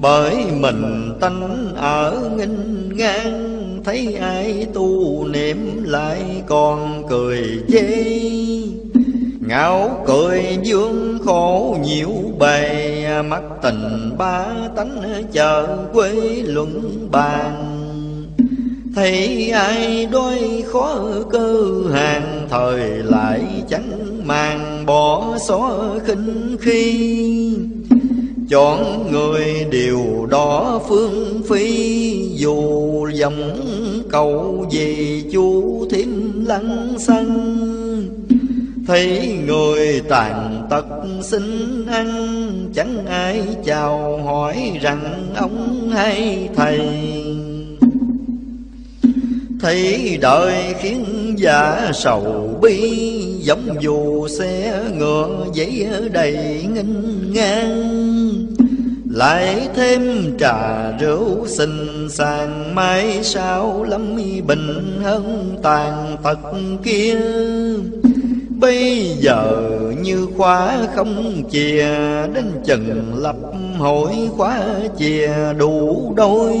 Bởi mình tánh ở nghinh ngang, Thấy ai tu niệm lại còn cười chê. Ngạo cười dương khổ nhiều bề, Mắt tình ba tánh chờ quê luận bàn. Thấy ai đôi khó cơ hàng, Thời lại chẳng màng bỏ xó khinh khi. Chọn người điều đó phương phi. Dù dòng cầu gì chú thêm lăng sân Thấy người tàn tật xin ăn, Chẳng ai chào hỏi rằng ông hay thầy. Thấy đời khiến giả sầu bi, Giống dù xe ngựa giấy đầy nghinh ngang. Lại thêm trà rượu xinh sàng, Mai sao lắm bình hơn tàn tật kia. Bây giờ như khóa không chìa, Đến chừng lập hội khóa chìa đủ đôi.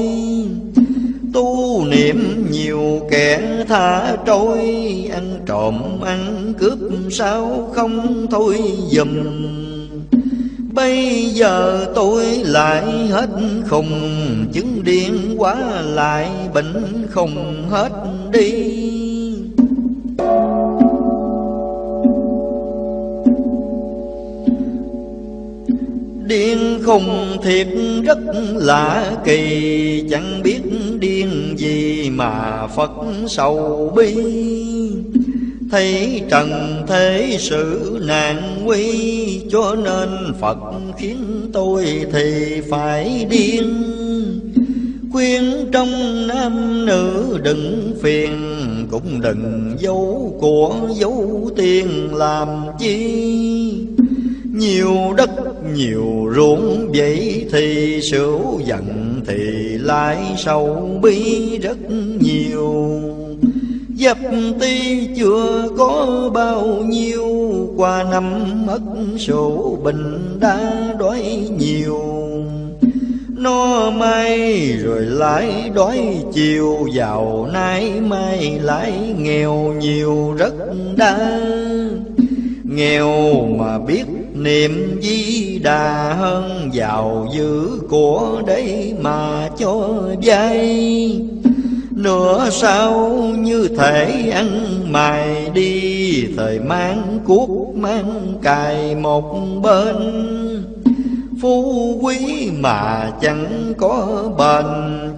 Tu niệm nhiều kẻ tha trôi, Ăn trộm ăn cướp sao không thôi dùm. Bây giờ tôi lại hết khùng, Chứng điên quá lại bệnh không hết đi. Điên khùng thiệt rất lạ kỳ. Chẳng biết điên gì mà Phật sầu bi. Thấy trần thế sự nạn nguy, Cho nên Phật khiến tôi thì phải điên. Khuyên trong nam nữ đừng phiền, Cũng đừng dấu của dấu tiền làm chi. Nhiều đất nhiều ruộng vậy thì sửu giận thì lại sầu bi rất nhiều. Dập ti chưa có bao nhiêu, Qua năm mất sổ bình đã đói nhiều. Nó may rồi lại đói chiều Giàu nay mai lại nghèo nhiều rất đa. Nghèo mà biết niệm di đà hơn giàu dữ của đấy mà cho dây Nửa sau như thể ăn mài đi, Thời mang cuốc mang cài một bên. Phú quý mà chẳng có bền,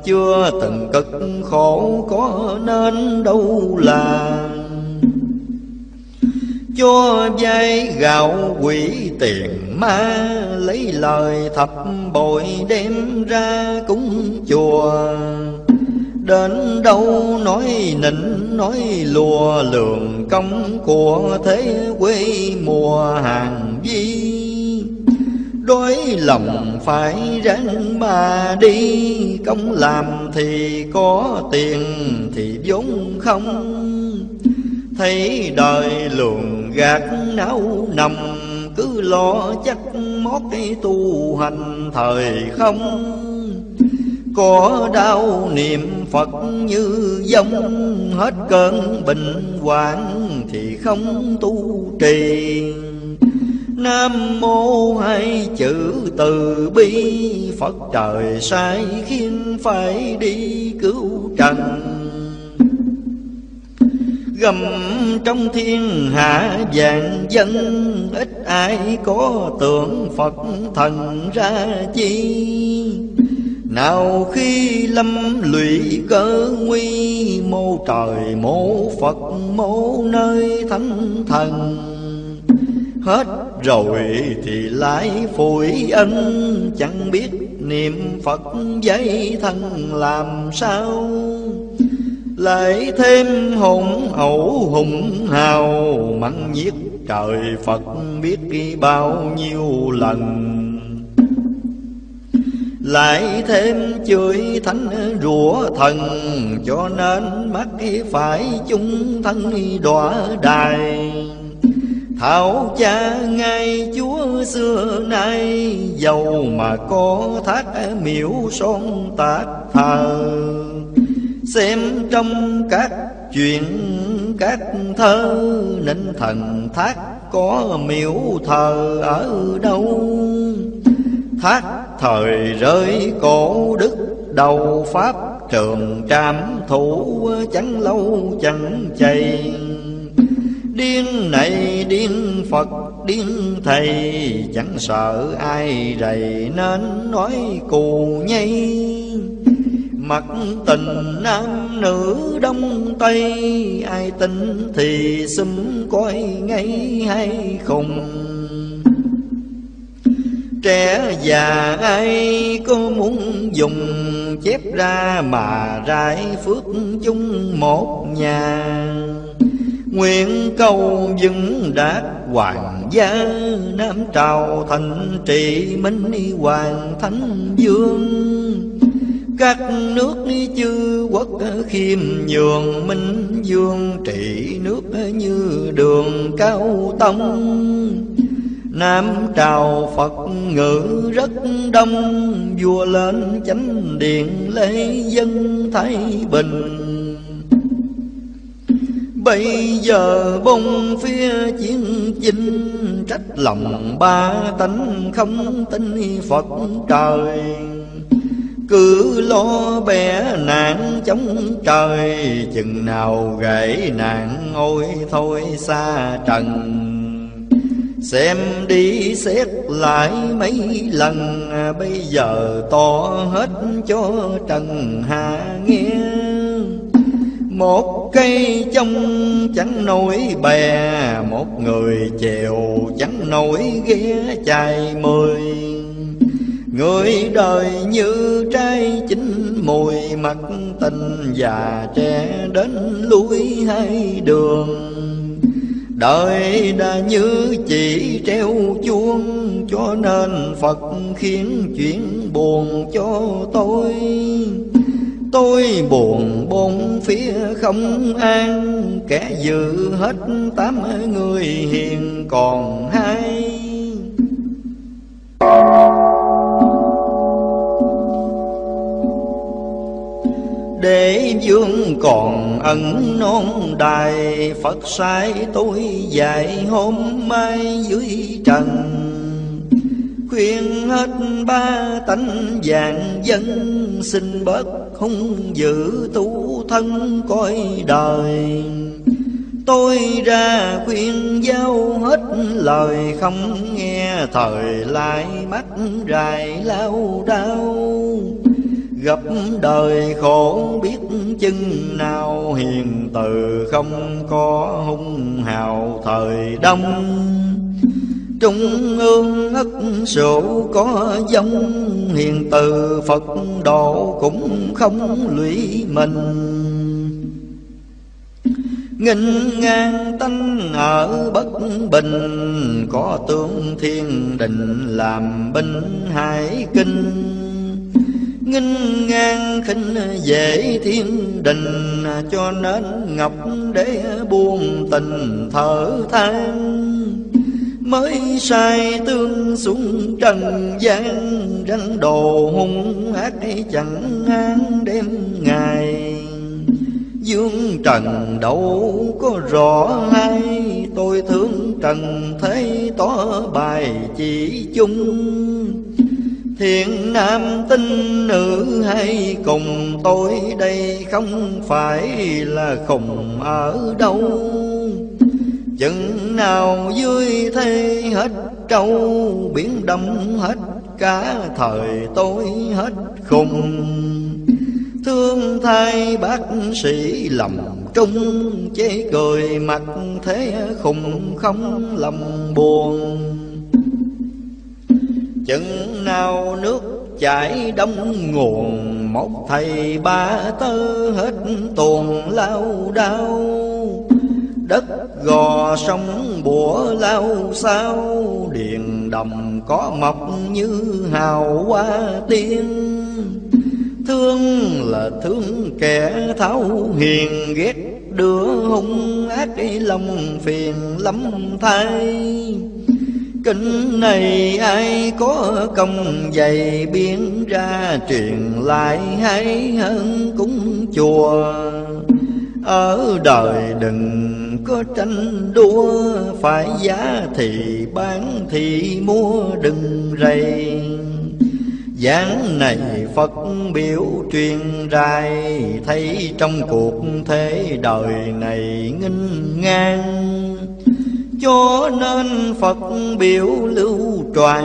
Chưa từng cực khổ có nên đâu là cho dây gạo quỷ tiền ma. Lấy lời thập bội đem ra cúng chùa. Đến đâu nói nịnh, nói lùa lường công của thế quê mùa hàng vi. Đối lòng phải ráng mà đi, công làm thì có tiền thì vốn không thấy đời luồng gạt não nằm, cứ lo chắc mót tu hành thời không. Có đau niệm Phật như giống, Hết cơn bệnh hoạn thì không tu trì. Nam mô hai chữ từ bi, Phật trời sai khiến phải đi cứu trần. Gầm trong thiên hạ vạn dân, Ít ai có tượng Phật thần ra chi. Nào khi lâm lụy cơ nguy, Mô trời mô Phật, mô nơi thánh thần. Hết rồi thì lại phủi ân, Chẳng biết niệm Phật giấy thân làm sao lại thêm hùng hậu hùng hào mắng nhiếc trời phật biết bao nhiêu lần. Lại thêm chửi thánh rủa thần, cho nên mắt phải chung thân đọa đài. Thảo cha ngay chúa xưa nay, Giàu mà có thác miễu son tạc thờ. Xem trong các chuyện, các thơ, Nên thần thác có miễu thờ ở đâu? Thác thời rơi cổ đức, đầu Pháp Trường trạm thủ, chẳng lâu chẳng chày Điên này điên Phật, điên Thầy, Chẳng sợ ai rầy nên nói cù nhây. Mặt tình nam nữ đông tây, Ai tin thì xúm coi ngay hay khùng Trẻ già ai có muốn dùng Chép ra mà rải phước chung một nhà. Nguyện cầu dừng đạt hoàng gia, Nam trào thành trị minh hoàng thánh dương các nước chư quốc khiêm nhường, minh dương trị nước như đường cao tông. Nam trào Phật ngữ rất đông, Vua lên chánh điện lễ dân Thái Bình. Bây giờ bông phía chiến chinh, Trách lòng ba tánh không tin Phật trời cứ lo bẻ nạn chống trời, chừng nào gãy nạn ôi thôi xa trần. Xem đi xét lại mấy lần, bây giờ to hết cho trần hạ nghe. Một cây trong chẳng nổi bè, một người chèo chẳng nổi ghé chài mười. Người đời như trai chín mùi mặt tình già trẻ đến lui hai đường. Đời đã như chỉ treo chuông, Cho nên Phật khiến chuyện buồn cho tôi. Tôi buồn bốn phía không an, Kẻ giữ hết tám người hiền còn hai. Để vương còn ẩn non đài, Phật sai tôi dạy hôm mai dưới trần. Khuyên hết ba tánh vàng dân, Xin bớt hung dữ tu thân coi đời. Tôi ra khuyên giao hết lời, Không nghe thời lại mắt rài lao đau Gặp đời khổ biết chừng nào, Hiền từ không có hung hào thời đông. Trung ương ất sổ có giống, Hiền từ Phật độ cũng không lụy mình. Nghinh ngang tánh ở bất bình, Có tướng thiên đình làm binh hải kinh nghinh ngang khinh dễ thiên đình, cho nên ngọc để buông tình thở than. Mới sai tương xuống trần gian rắn đồ hung ác chẳng an đêm ngày. Dương trần đâu có rõ hay tôi thương trần thấy tỏ bài chỉ chung. Thiện nam tinh nữ hay cùng tôi đây không phải là khùng ở đâu. Chừng nào vui thế hết trâu, Biển đông hết cả thời tôi hết khùng. Thương thay bác sĩ lầm trung Chế cười mặt thế khùng không lòng buồn chừng nào nước chảy đông nguồn, một thầy ba tơ hết tuồng lao đao. Đất gò sông bủa lao sao, điền đồng có mọc như hào hoa tiên. Thương là thương kẻ tháo hiền, ghét đứa hung ác lòng phiền lắm thay. Kinh này ai có công dày biến ra truyền lại hay hơn cúng chùa? Ở đời đừng có tranh đua, Phải giá thì bán thì mua, đừng rầy. Giảng này Phật biểu truyền rai, Thấy trong cuộc thế đời này nghinh ngang cho nên Phật biểu lưu truyền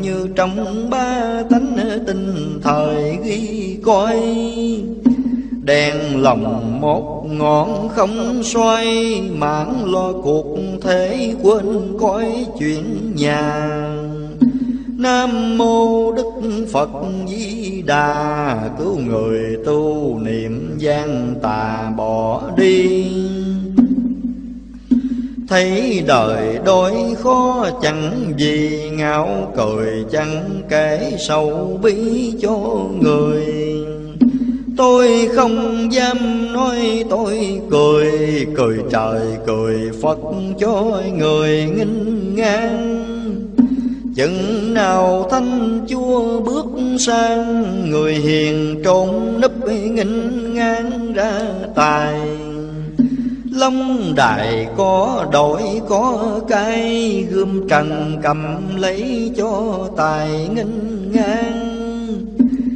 Như trong ba tánh tinh thời ghi coi. Đèn lòng một ngọn không xoay, Mãn lo cuộc thế quên coi chuyện nhà Nam mô Đức Phật Di Đà, Cứu người tu niệm gian tà bỏ đi. Thấy đời đôi khó, chẳng gì Ngạo cười chẳng kể sâu bí cho người. Tôi không dám nói tôi cười Cười trời, cười Phật cho người nghinh ngang. Chừng nào thanh chúa bước sang, Người hiền trốn nấp nghinh ngang ra tài. Long đài có đổi, có cái Gươm trần cầm lấy cho tài nghinh ngang.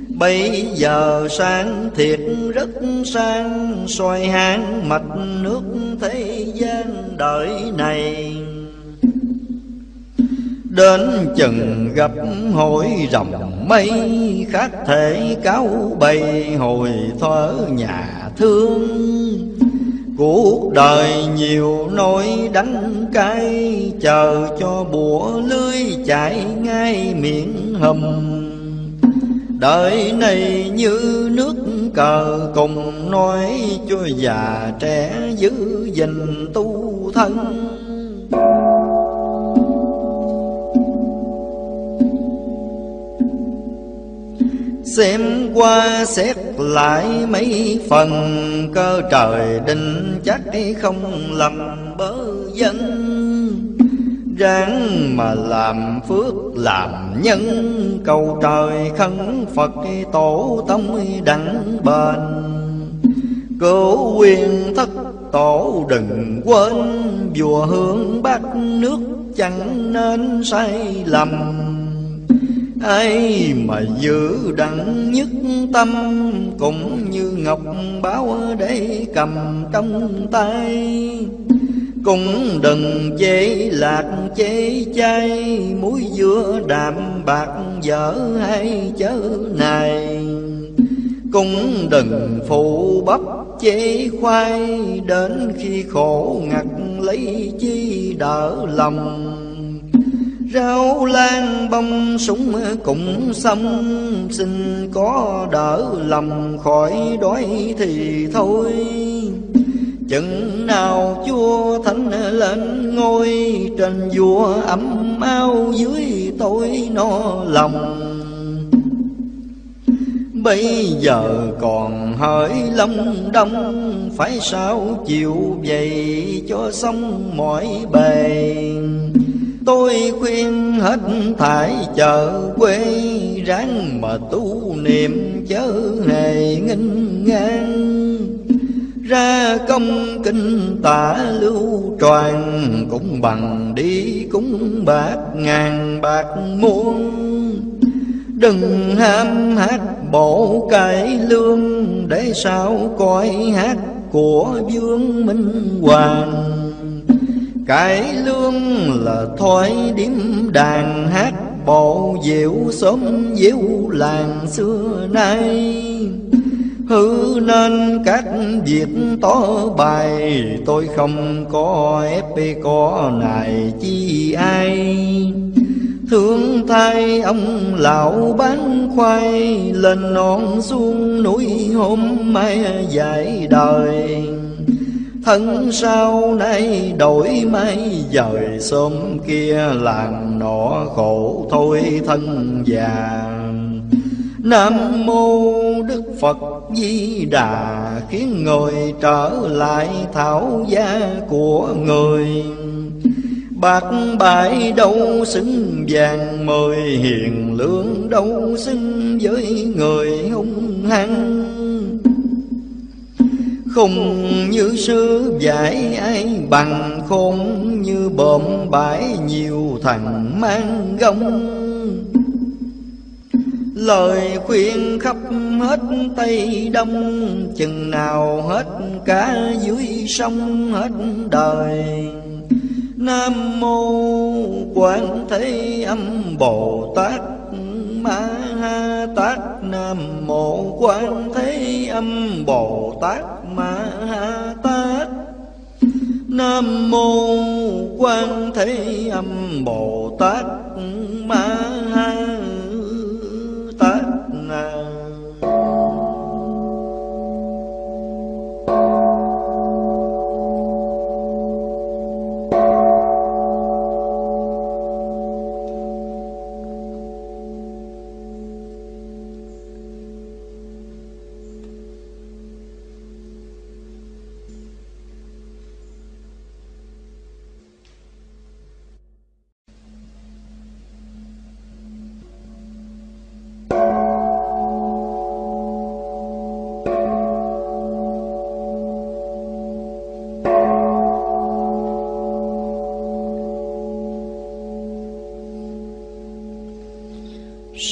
Bây giờ sang thiệt rất sang soi hang mạch nước thế gian đời này. Đến chừng gặp hội rồng mây, Khác thể cáo bày hồi thở nhà thương. Cuộc đời nhiều nỗi đắng cay, Chờ cho bùa lưới chạy ngay miệng hầm. Đời này như nước cờ, cùng nói cho già trẻ giữ gìn tu thân. Xem qua xét lại mấy phần, Cơ trời định chắc không lầm bớ dân. Ráng mà làm phước làm nhân, Cầu trời khấn Phật tổ tâm đặng bền. Cứu quyền thất tổ đừng quên Vua hướng bát nước chẳng nên sai lầm ai mà giữ đặng nhất tâm cũng như ngọc báo để cầm trong tay. Cũng đừng chế lạc chế chay, muối dưa đạm bạc dở hay chớ này cũng đừng phụ bắp chế khoai, đến khi khổ ngặt lấy chi đỡ lòng. Rau lan bông súng cũng xâm, Xin có đỡ lòng khỏi đói thì thôi. Chừng nào chúa thánh lên ngôi Trên vua ấm ao dưới tôi no lòng. Bây giờ còn hỡi lâm đông, Phải sao chịu vậy cho xong mọi bề? Tôi khuyên hết thải chợ quê Ráng mà tu niệm chớ hề nghinh ngang. Ra công kinh tả lưu tròn Cũng bằng đi cũng bạc ngàn bạc muôn. Đừng ham hát bộ cải lương, Để sao coi hát của vương minh hoàng. Cải lương là thoái điểm đàn hát bộ diệu xóm diệu làng xưa nay. Hư nên các việc tỏ bài, Tôi không có ép có này chi ai. Thương thay ông lão bán khoai, Lên non xuống núi hôm mai dạy đời. Thân sau nay đổi mây dời sớm kia làng nọ khổ, thôi thân già. Nam mô Đức Phật Di Đà, Khiến người trở lại thảo gia của người. Bạc bại đâu xứng vàng mời hiền lương đâu xứng với người hung hăng. Khùng như sư giải ai bằng khôn Như bộm bãi nhiều thằng mang gông. Lời khuyên khắp hết Tây Đông, Chừng nào hết cả dưới sông hết đời. Nam mô Quan Thế Âm Bồ Tát, Ma Ha Tát. Nam mô Quan Thế Âm Bồ Tát. Ma Ha Tát. Nam mô Quan Thế Âm Bồ Tát Ma Ha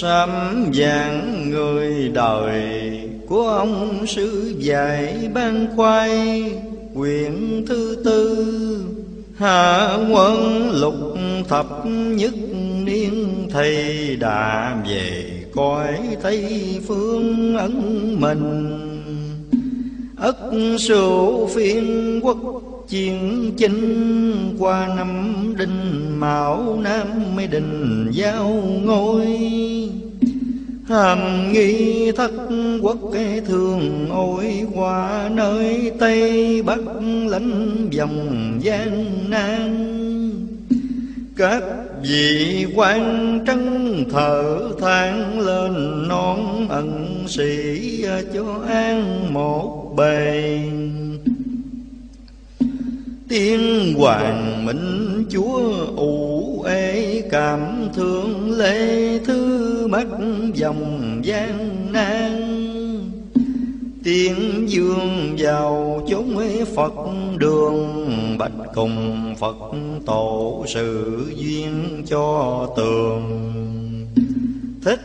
Sám giảng người đời của ông sư dạy ban khoai quyển thứ tư, hạ quân lục thập nhất niên thầy đã về cõi tây phương ấn mình. Ất sửu phiên quốc chiến chinh. Qua năm đinh mão, nam mới đình giao ngôi. Hàm nghi thất quốc thường ôi, qua nơi tây bắc lãnh dòng gian nan. Các vị quan trấn thở than lên, non ẩn sĩ cho an một bề tiên hoàng minh chúa ủ ê cảm thương lê thứ mắt dòng gian nan. Tiên dương vào chúng phật đường, bạch cùng phật tổ sự duyên cho tường. Thích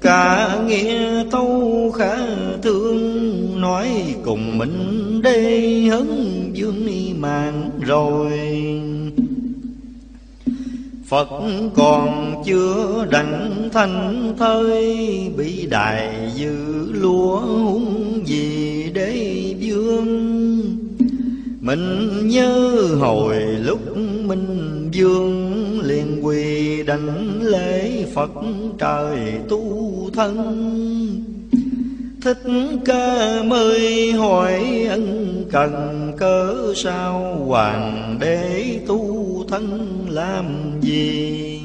cả nghĩa tâu khả thương nói cùng mình đê hấn dương mạng rồi. Phật còn chưa đặng thanh thơi, Bị đại dư lúa hung gì đế vương? Mình nhớ hồi lúc minh vương liền quỳ đảnh lễ Phật trời tu thân. Thích ca mới hỏi ân cần cớ sao Hoàng đế tu thân làm gì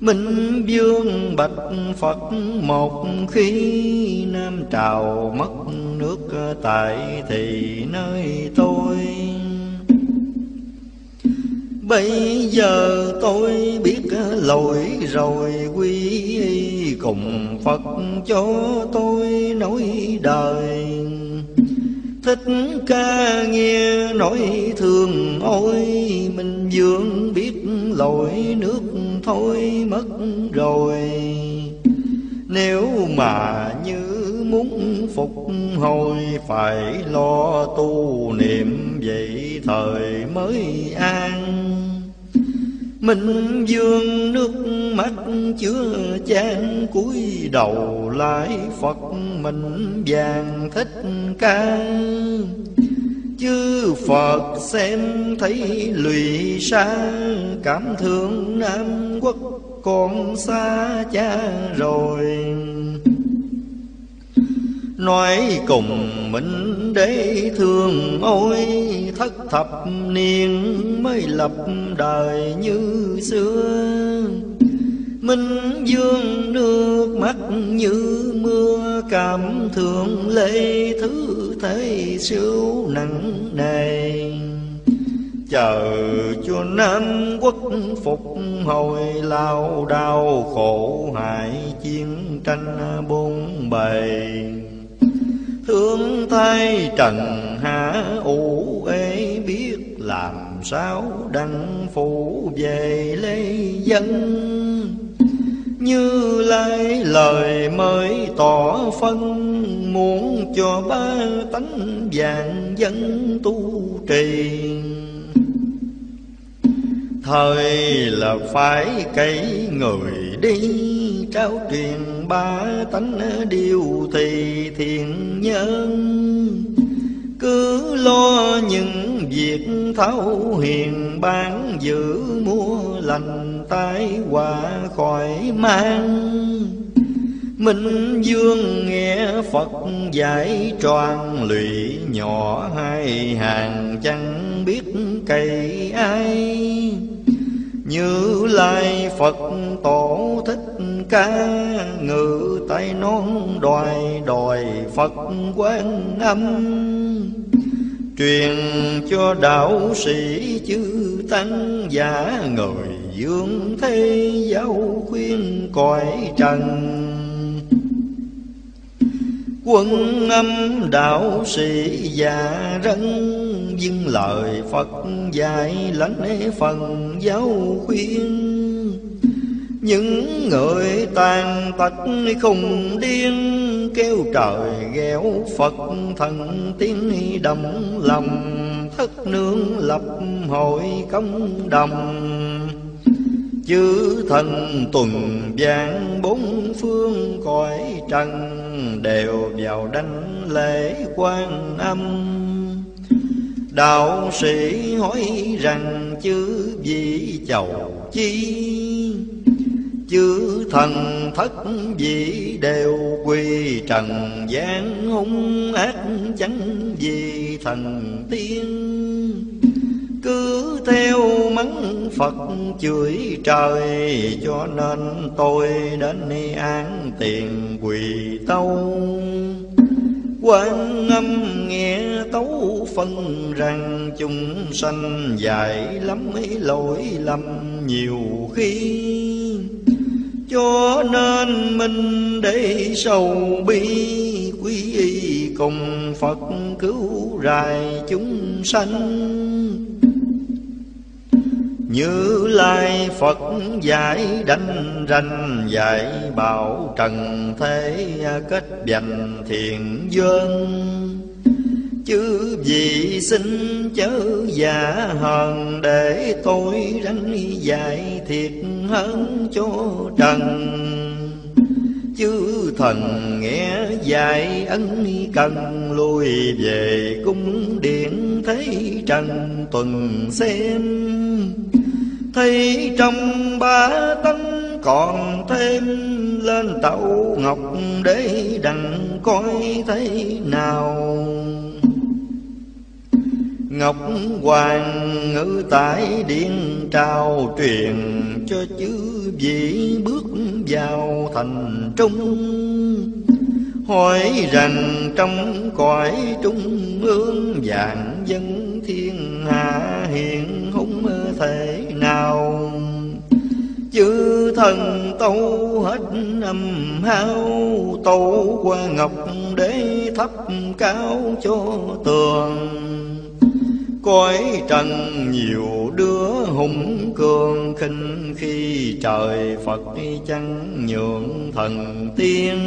Minh vương bạch Phật một khi Nam trào mất nước tại thì nơi tôi. Bây giờ tôi biết lỗi rồi, quy cùng Phật cho tôi nói đời. Thích ca nghe nói thường ôi Mình dương biết lỗi nước thôi mất rồi. Nếu mà như muốn phục hồi, Phải lo tu niệm vậy thời mới an. Minh dương nước mắt chưa chan, cúi đầu lại Phật mình vàng thích ca. Chư Phật xem thấy lụy sang Cảm thương Nam quốc con xa cha rồi. Nói cùng mình để thương ôi, Thất thập niên mới lập đời như xưa. Minh dương nước mắt như mưa, Cảm thương lệ thứ thế siêu nặng nề. Chờ cho Nam quốc phục hồi lao đau khổ hại chiến tranh bốn bề. Thương thay trần hạ ủ ê biết làm sao đăng phụ về lấy dân. Như lai lời mới tỏ phân Muốn cho ba tánh vàng dân tu trì. Thời là phải cây người đi. Trao truyền ba tánh điều thì thiện nhân. Cứ lo những việc thấu hiền bán giữ mua lành tai họa khỏi mang. Minh Dương nghe Phật giải tròn lụy nhỏ hai hàng, chẳng biết cây ai. Như Lai Phật Tổ Thích Ca Ngự tay non đòi đòi Phật quan âm. Truyền cho đạo sĩ chư tăng giả người dương thế giáo khuyên cõi trần. Quân âm đạo sĩ già rân Dưng lời Phật dạy lãnh phần giáo khuyên. Những người tàn tật khùng điên, kêu trời ghẹo phật thần tiếng đồng lòng, thất nương lập hội công đồng chư thần tuần giang bốn phương cõi trần đều vào đánh lễ quan âm. Đạo sĩ hỏi rằng, chư vị chầu chi? Chư thần thất vị đều quy trần gian, hung ác chẳng vì thần tiên cứ theo mắng Phật chửi trời, Cho nên tôi đến an tiền quỳ tâu. Quan âm nghe tấu phân rằng chúng sanh dài lắm ấy lỗi lầm nhiều khi. Cho nên mình để sầu bi, quý y cùng Phật cứu rài chúng sanh như lai Phật giải đánh ranh dạy bảo trần thế kết dành thiện dương Chứ vì xin chớ giả hờn Để tôi ranh dạy thiệt hơn cho trần. Chư thần nghe dạy ân cần Lui về cung điện thấy trần tuần xem. Thấy trong ba tấn còn thêm lên tàu ngọc để đặng coi thấy nào. Ngọc Hoàng ngữ tại điện trao truyền cho chư vị bước vào thành trung. Hỏi rằng trong cõi trung ương vạn dân thiên hạ hiện nào. Chư thần tâu hết âm hao tâu qua ngọc để thấp cao cho tường. Cõi trần nhiều đứa hùng cường khinh khi trời phật chẳng nhượng thần tiên.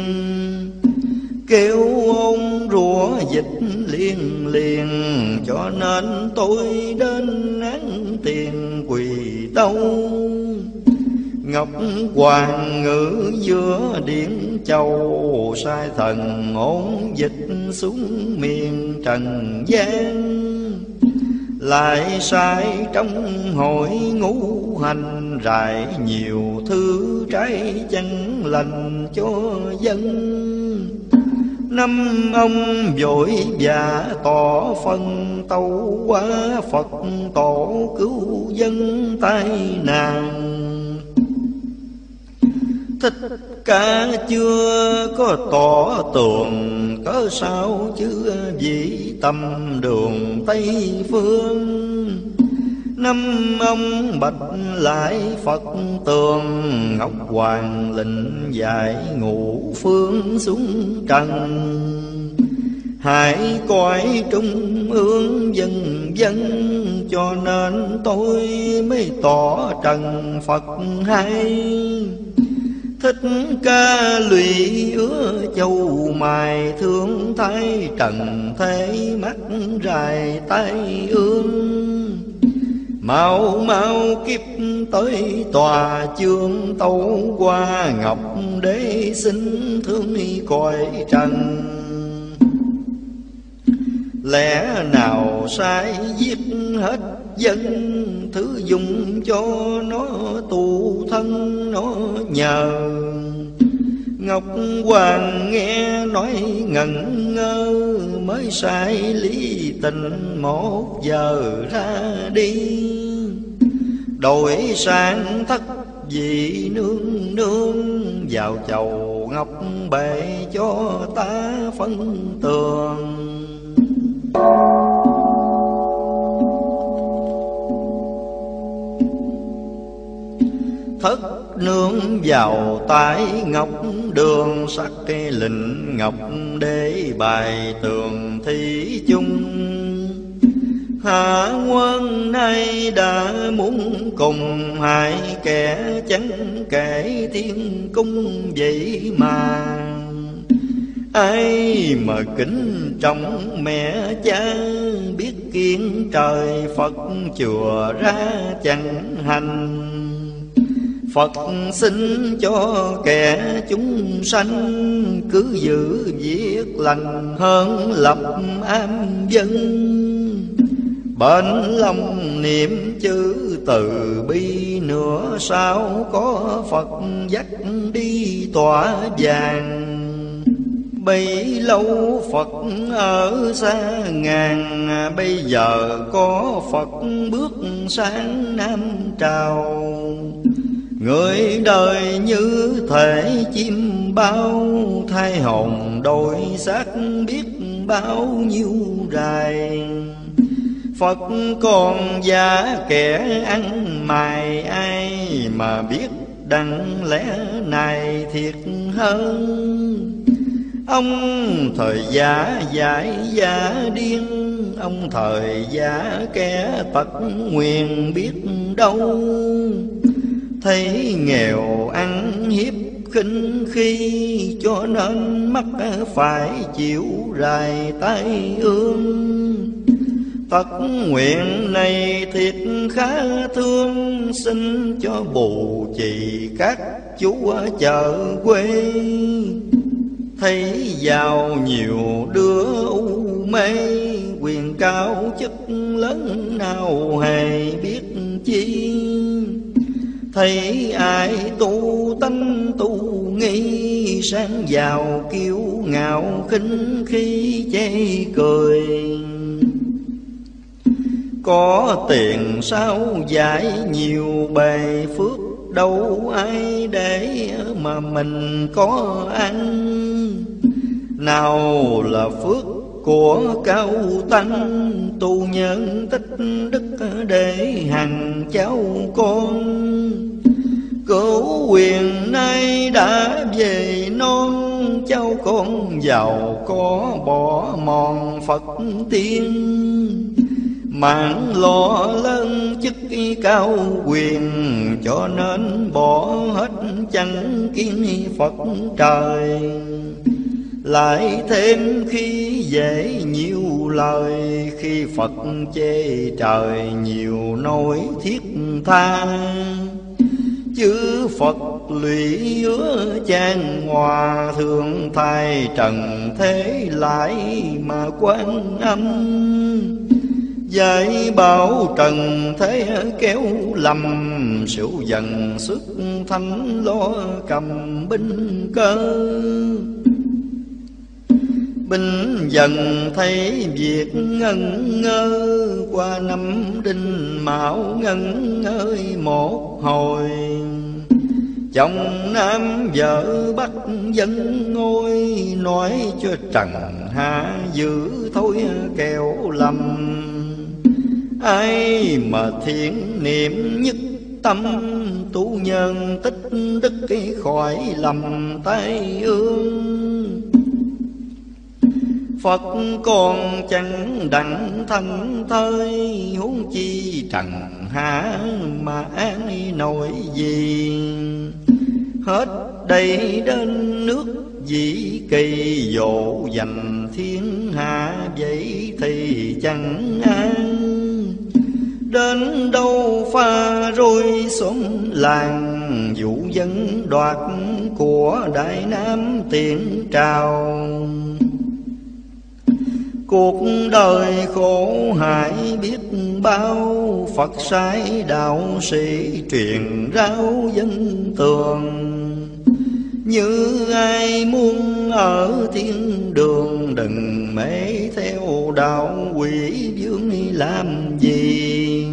Kêu ông rủa dịch liên liền, cho nên tôi đến án tiền quỳ tâu Ngọc Hoàng ngữ giữa điển châu, Sai thần ổn dịch xuống miền trần gian Lại sai trong hội ngũ hành, Rải nhiều thứ trái chân lành cho dân. Năm ông vội và tỏ phân tâu quá Phật tổ cứu dân tai nạn. Thích ca chưa có tỏ tường, Cớ sao chứ vị tâm đường Tây Phương? Năm ông bạch lại Phật tường, Ngọc Hoàng lệnh dạy ngũ phương xuống trần. Hãy coi trung ương dân dân, Cho nên tôi mới tỏ trần Phật hay. Thích ca lụy ứa châu mài Thương thái trần thế mắt dài tay ương. Mau mau kiếp tới tòa chương tấu qua ngọc Để xin thương cõi trần Lẽ nào sai giết hết dân Thứ dùng cho nó tù thân nó nhờ? Ngọc Hoàng nghe nói ngẩn ngơ, Mới sai lý tình một giờ ra đi. Đổi sang thất vị nương nương, Vào chầu ngọc bệ cho ta phân tường. Thất nương vào tay ngọc, đường sắc cây lệnh ngọc để bài tường thi chung. Hạ quân nay đã muốn cùng hai kẻ chẳng kể thiên cung vậy mà. Ai mà kính trọng mẹ cha, Biết kiến trời Phật chùa ra chẳng hành. Phật xin cho kẻ chúng sanh Cứ giữ việc lành hơn lập am dân. Bên lòng niệm chữ từ bi nữa sao có Phật dắt đi tỏa vàng? Bấy lâu Phật ở xa ngàn, Bây giờ có Phật bước sang Nam Trào. Người đời như thể chim bao Thay hồn đổi xác biết bao nhiêu rài Phật còn giả kẻ ăn mài, ai Mà biết đặng lẽ này thiệt hơn. Ông thời giả giải giả điên, Ông thời giả kẻ tật nguyện biết đâu. Thấy nghèo ăn hiếp khinh khi Cho nên mắt phải chịu rài tay ương. Phật nguyện này thiệt khá thương, Xin cho bù trì các chú chợ quê. Thấy giàu nhiều đứa u mê, Quyền cao chức lớn nào hề biết chi. Thấy ai tu tánh tu nghi, Sáng giàu kiêu ngạo khinh khi chê cười. Có tiền sao giải nhiều bề phước, Đâu ai để mà mình có ăn. Nào là phước của cao tăng, tu nhân tích đức để hằng cháu con quyền nay đã về non Cháu con giàu có bỏ mòn Phật tiên. Mạng lo lớn chức cao quyền, Cho nên bỏ hết chẳng kiến Phật trời. Lại thêm khi dễ nhiều lời, khi phật chê trời nhiều nỗi thiết tha chư phật lụy hứa chan hòa thượng thay trần thế lại mà quan âm. Dạy bảo trần thế kéo lầm, Sửu dần sức thanh lo cầm binh cơ. Binh dần thấy việc ngân ngơ. Qua năm đinh mão ngân ơi một hồi. Chồng nam vợ bắt dân ngôi. Nói cho trần hạ giữ thôi kẹo lầm. Ai mà thiện niệm nhất tâm, tu nhân tích đức khỏi lầm tay ương. Phật còn chẳng đặng thân thơi, huống chi trần hạ mà an nổi gì Hết đây đến nước dĩ kỳ, dỗ dành thiên hạ vậy thì chẳng an. Đến đâu pha rồi xóm làng, vũ dân đoạt của Đại Nam tiền trào. Cuộc đời khổ hại biết bao. Phật sai đạo sĩ truyền rao dân tường Như ai muốn ở thiên đường, Đừng mê theo đạo quỷ dương làm gì.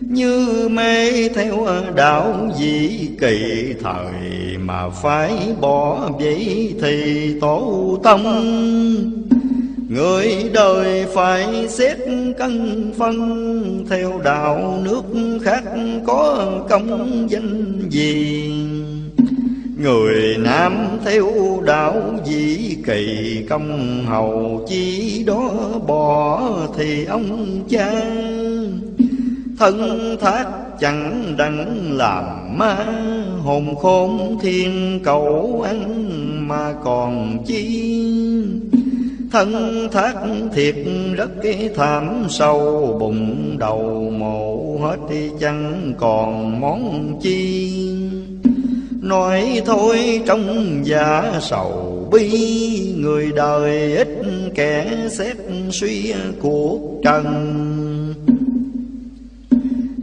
Như mê theo đạo dĩ kỳ, thời Mà phải bỏ vậy thì tổ tông. Người đời phải xét cân phân, Theo đạo nước khác có công danh gì? Người nam theo đạo dĩ kỳ, công hầu chi đó bỏ thì ông cha. Thân thác chẳng đặng làm ma, Hồn khôn thiên cầu ăn mà còn chi? Thân thác thiệt rất cái thảm sâu, Bụng đầu mộ hết đi chẳng còn món chi? Nói thôi trong giả sầu bi, Người đời ít kẻ xét suy cuộc trần.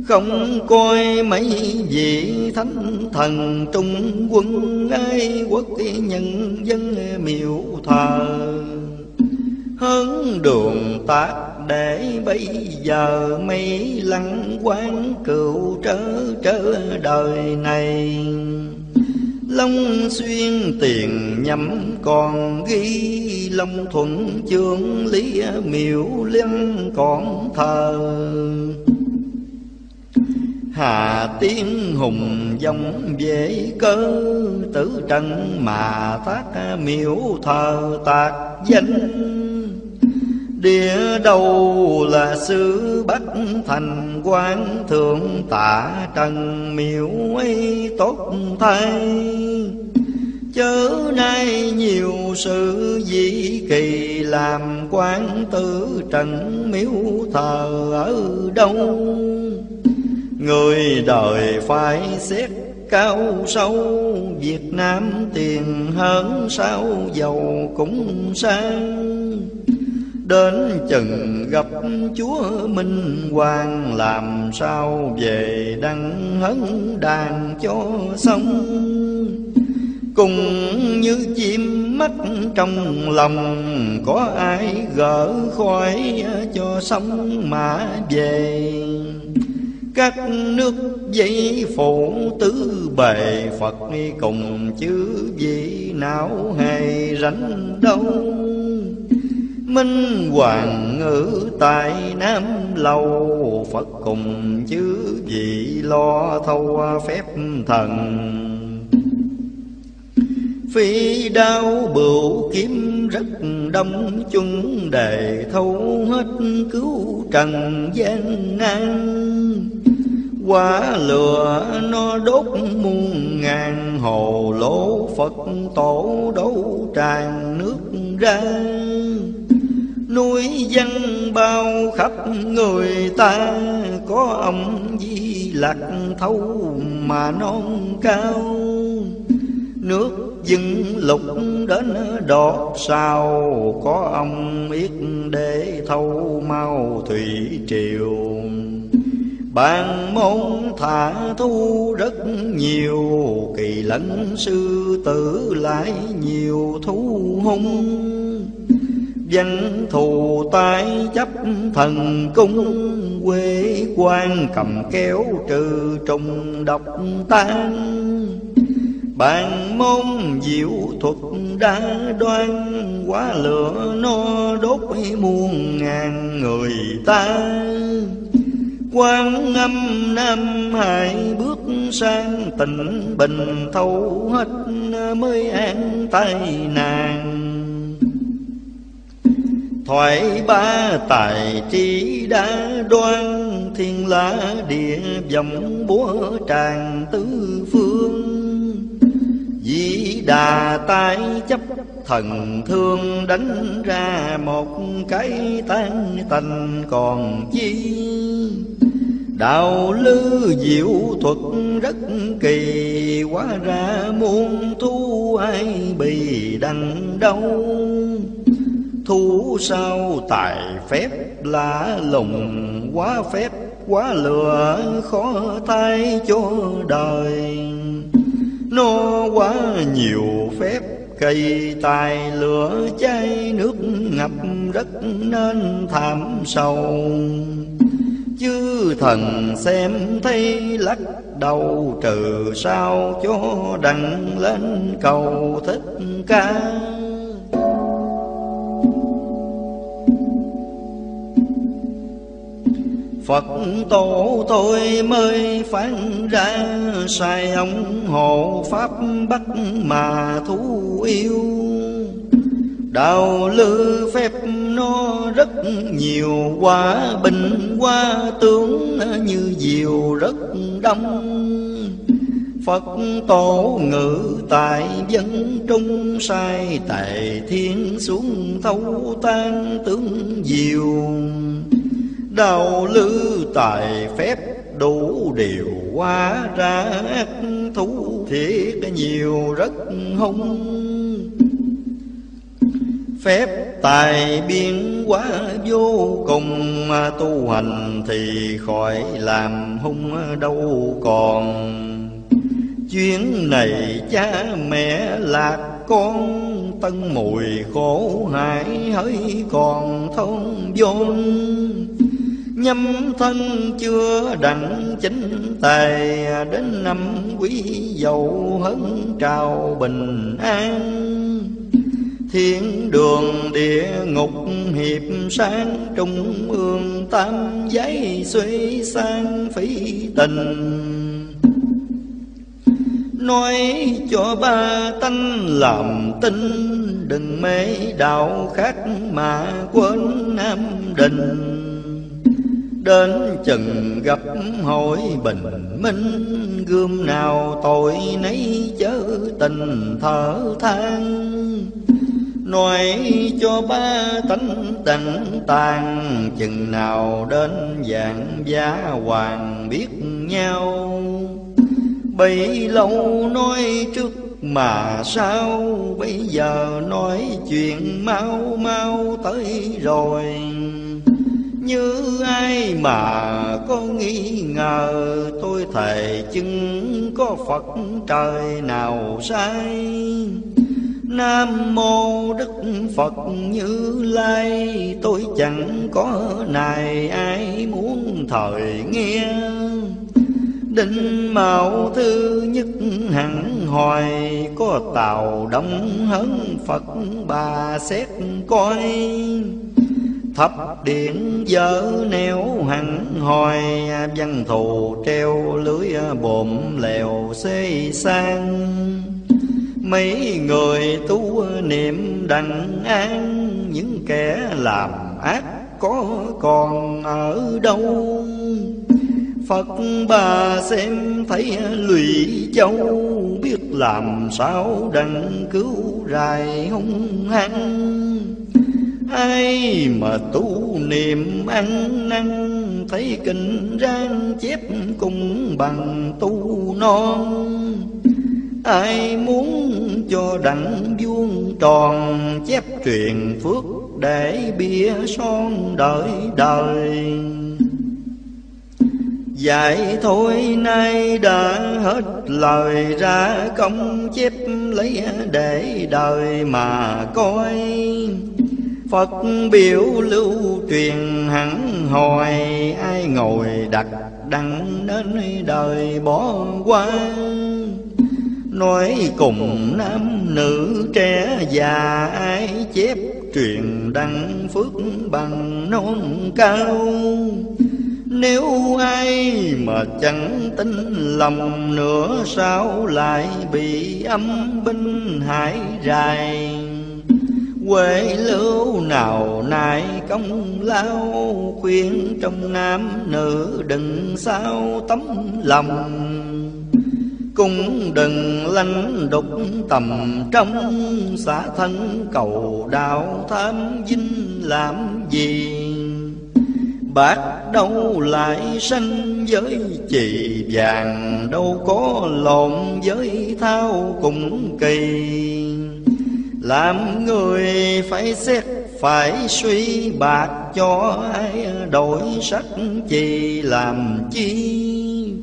Không coi mấy vị thánh thần trung quân, ai quốc nhân dân miệu thờ hơn đường tác để bây giờ mấy lăng quán cựu trở trở đời này. Long xuyên tiền nhắm còn ghi, Long thuận chương lý miệu liên còn thờ. Hà tiên hùng dòng về cơ, Tử trần mà thác miễu thờ tạc danh. Địa đầu là xứ Bắc thành quan thượng tạ trần miễu ấy tốt thay. Chớ nay nhiều sự dĩ kỳ làm quan tử trần miếu thờ ở đâu? Người đời phải xét cao sâu, Việt Nam tiền hơn sao giàu cũng sang. Đến chừng gặp Chúa Minh Hoàng Làm sao về đăng hấn đàn cho xong Cùng như chim mắt trong lòng, Có ai gỡ khỏi cho sống mà về? Các nước dây phụ tứ bề, Phật cùng chứ vị nào hề rảnh đâu? Minh hoàng ngữ tại Nam lâu Phật cùng chứ vị lo thâu phép thần. Phi đao bửu kiếm rất đông chung đề thâu hết cứu trần gian nan. Quả lửa nó đốt muôn ngàn hồ lỗ, Phật tổ đấu tràn nước ra. Núi dân bao khắp người ta. Có ông Di Lạc thâu mà non cao. Nước dưng lục đến đọt sao Có ông biết để thâu mau thủy triều. Bàn môn thả thu rất nhiều. Kỳ lẫn sư tử lại nhiều thu hung. Văn thù tái chấp thần cung Quê quan cầm kéo trừ trùng độc tan. Bàn môn diệu thuật đa đoan, Quá lửa no đốt muôn ngàn người ta. Quan âm nam hải bước sang, tình bình thâu hết, mới an tai nàng thoại ba tài trí đã đoan, thiên la địa dòng búa tràng tứ phương. Dĩ đà tai chấp thần thương đánh ra một cái tan tành còn chi. Đạo lư diệu thuật rất kỳ Quá ra muôn thu ai bị đằng đâu Thu sao tài phép lạ lùng, Quá phép, quá lừa, khó thay cho đời. Nó quá nhiều phép, cây tài lửa cháy nước ngập đất nên thảm sầu. Chư thần xem thấy lắc đầu, trừ sao cho đặng lên cầu thích ca. Phật tổ tôi mới phán ra Sai ông hộ pháp bắt mà thú yêu Đạo lư phép nó rất nhiều Qua bình qua tướng như diều rất đông Phật tổ ngự tại dân trung, sai Tề thiên xuống thâu tan tướng diều. Đạo lư tài phép đủ điều hóa ra thú. Thiệt nhiều rất hung. Phép tài biến quá vô cùng Tu hành thì khỏi làm hung đâu còn. Chuyến này cha mẹ lạc con, Tân mùi khổ hại hỡi còn thông vốn Nhâm thân chưa đặng chính tài Đến năm quý dậu hấn trào bình an. Thiên đường địa ngục hiệp sáng, Trung ương tam giấy suy sang phí tình. Nói cho ba tánh làm tin, Đừng mê đạo khác mà quên nam đình. Đến chừng gặp hội bình minh, Gươm nào tội nấy chớ tình thở than. Nói cho ba tánh tịnh tàn, Chừng nào đến dạng giá hoàng biết nhau. Bấy lâu nói trước mà sao, Bây giờ nói chuyện mau mau tới rồi. Như ai mà có nghi ngờ, Tôi thề chứng có Phật trời nào sai Nam mô Đức Phật Như Lai, Tôi chẳng có này ai muốn thời nghe. Đinh mạo thứ nhất hẳn hoài, Có tàu đông hấn Phật bà xét coi. Thập điện dở neo hẳn hoài Văn thù treo lưới bồm lèo xê sang. Mấy người tu niệm đặng an, Những kẻ làm ác có còn ở đâu? Phật bà xem thấy lụy châu, Biết làm sao đặng cứu rài hung hăng. Ai mà tu niệm ăn năn, Thấy kinh rang chép cùng bằng tu non. Ai muốn cho đặng vuông tròn, Chép truyền phước để bia son đợi đời. Dạy thôi nay đã hết lời ra công chép lấy để đời mà coi. Phật biểu lưu truyền hẳn hồi, Ai ngồi đặt đặng đến đời bỏ qua. Nói cùng nam nữ trẻ già, Ai chép truyền đăng phước bằng non cao. Nếu ai mà chẳng tin lòng nữa, Sao lại bị âm binh hải dài Quê lưu nào nại công lao, Khuyên trong nam nữ đừng sao tấm lòng. Cũng đừng lanh đục tầm trong Xả thân, cầu đạo tham vinh làm gì? Bạc đâu lại sanh với chì vàng, Đâu có lộn với thao cùng kỳ. Làm người phải xét, phải suy bạc cho ai, đổi sắc chi làm chi.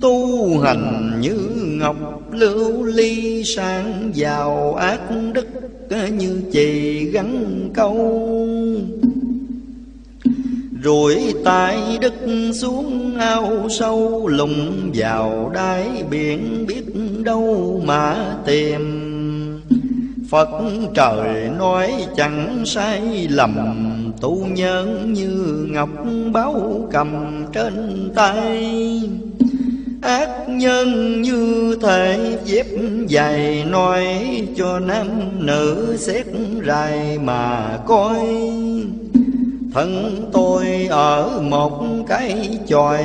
Tu hành như ngọc, lưu ly sang giàu ác đức, như chì gắn câu. Rồi tay đất xuống ao sâu, lùng vào đáy biển biết đâu mà tìm. Phật trời nói chẳng sai lầm, tu nhân như ngọc báu cầm trên tay. Ác nhân như thể dép dài nói cho nam nữ xét rài mà coi. Thân tôi ở một cái chòi,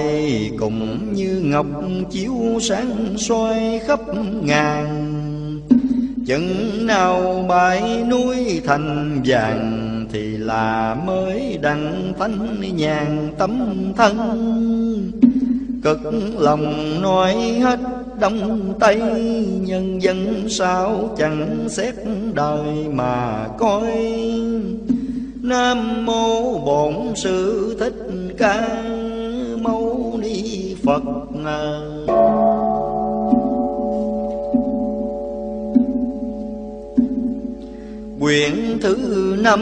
cùng như ngọc chiếu sáng soi khắp ngàn chừng nào bãi núi thành vàng thì là mới đặng thánh nhàn tấm thân. Cực lòng nói hết đông tây, nhân dân sao chẳng xét đời mà coi. Nam mô bổn sư thích ca mâu ni phật quyển thứ năm,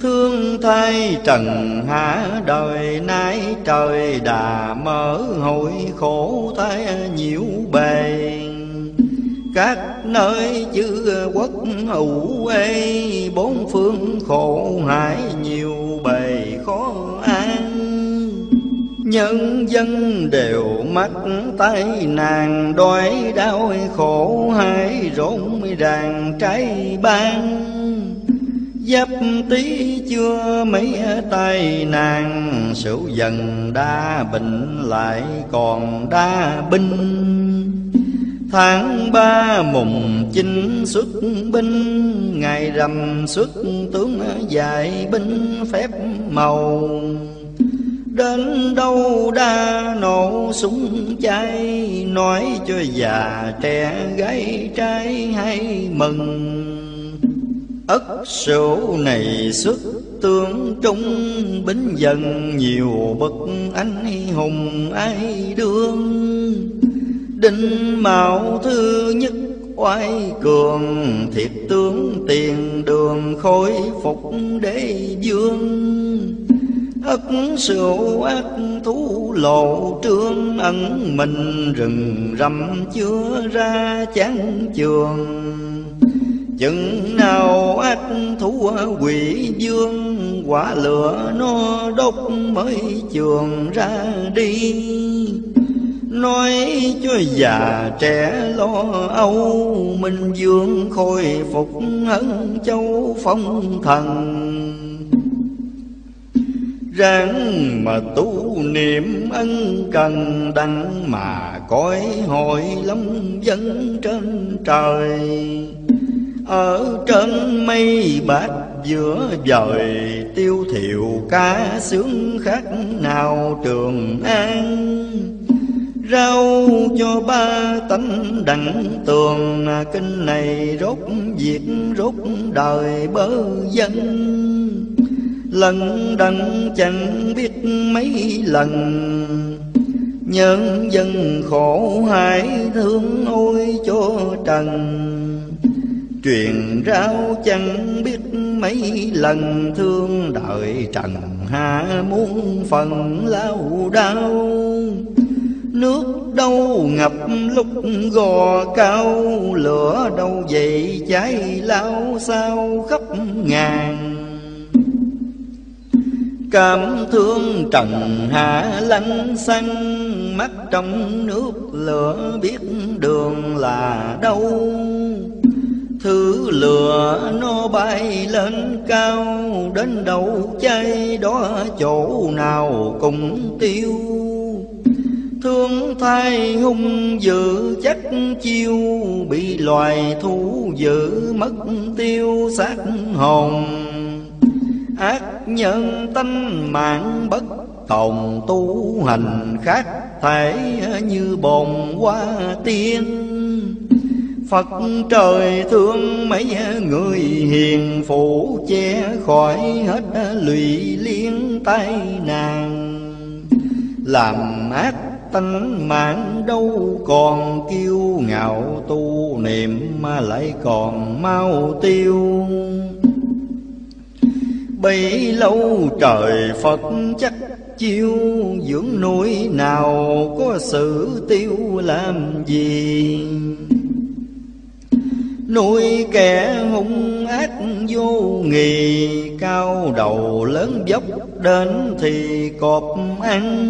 Thương thay trần hạ đời, nay trời đà mở hội khổ thay nhiễu bề các nơi chư quốc hữu ê bốn phương khổ hại nhiều bề khó nhân dân đều mắc tai nạn đói đau khổ hay rộn ràng trái ban. Giáp tí chưa mấy tai nạn Sửu dần đa bệnh lại còn đa binh. Tháng ba mùng chinh xuất binh, Ngày rằm xuất tướng dạy binh phép màu. Đến đâu đa nổ súng cháy Nói cho già trẻ gái trai hay mừng. Ất sửu này xuất tương trung, Bính dần nhiều bậc anh hùng ai đương. Đinh mạo thư nhất, oai cường, Thiệt tướng tiền đường khôi phục đế dương ất sửu ác thú lộ trương ẩn mình rừng rậm chưa ra chán trường. Chừng nào ác thú quỷ dương quả lửa nó đốt mới trường ra đi. Nói cho già trẻ lo âu, minh dương khôi phục hân châu phong thần ráng mà tu niệm ân cần đặng mà cõi hội lắm dân trên trời. Ở trên mây bát giữa vời, tiêu thiệu ca sướng khác nào trường an. Rau cho ba tánh đặng tường, kinh này rốt việc rốt đời bơ dân lần đắng chẳng biết mấy lần. Nhân dân khổ hải thương ôi cho trần. Truyền rao chẳng biết mấy lần thương đời trần. Hạ muôn phần lao đau Nước đâu ngập lúc gò cao. Lửa đâu dậy cháy lao sao khắp ngàn. Cảm thương trần hạ lanh xanh. Mắt trong nước lửa biết đường là đâu. Thứ lửa nó bay lên cao, Đến đâu cháy đó chỗ nào cũng tiêu. Thương thay hung dữ chắc chiêu, Bị loài thú dữ mất tiêu xác hồn ác nhân tánh mạng bất tồn tu hành khác thể như bồn hoa tiên. Phật trời thương mấy người hiền phụ che khỏi hết lụy liên tai nạn. Làm ác tánh mạng đâu còn kiêu ngạo tu niệm mà lại còn mau tiêu bấy lâu trời Phật chắc chiêu, dưỡng núi nào có sự tiêu làm gì? Nuôi kẻ hung ác vô nghì cao đầu lớn dốc đến thì cọp ăn.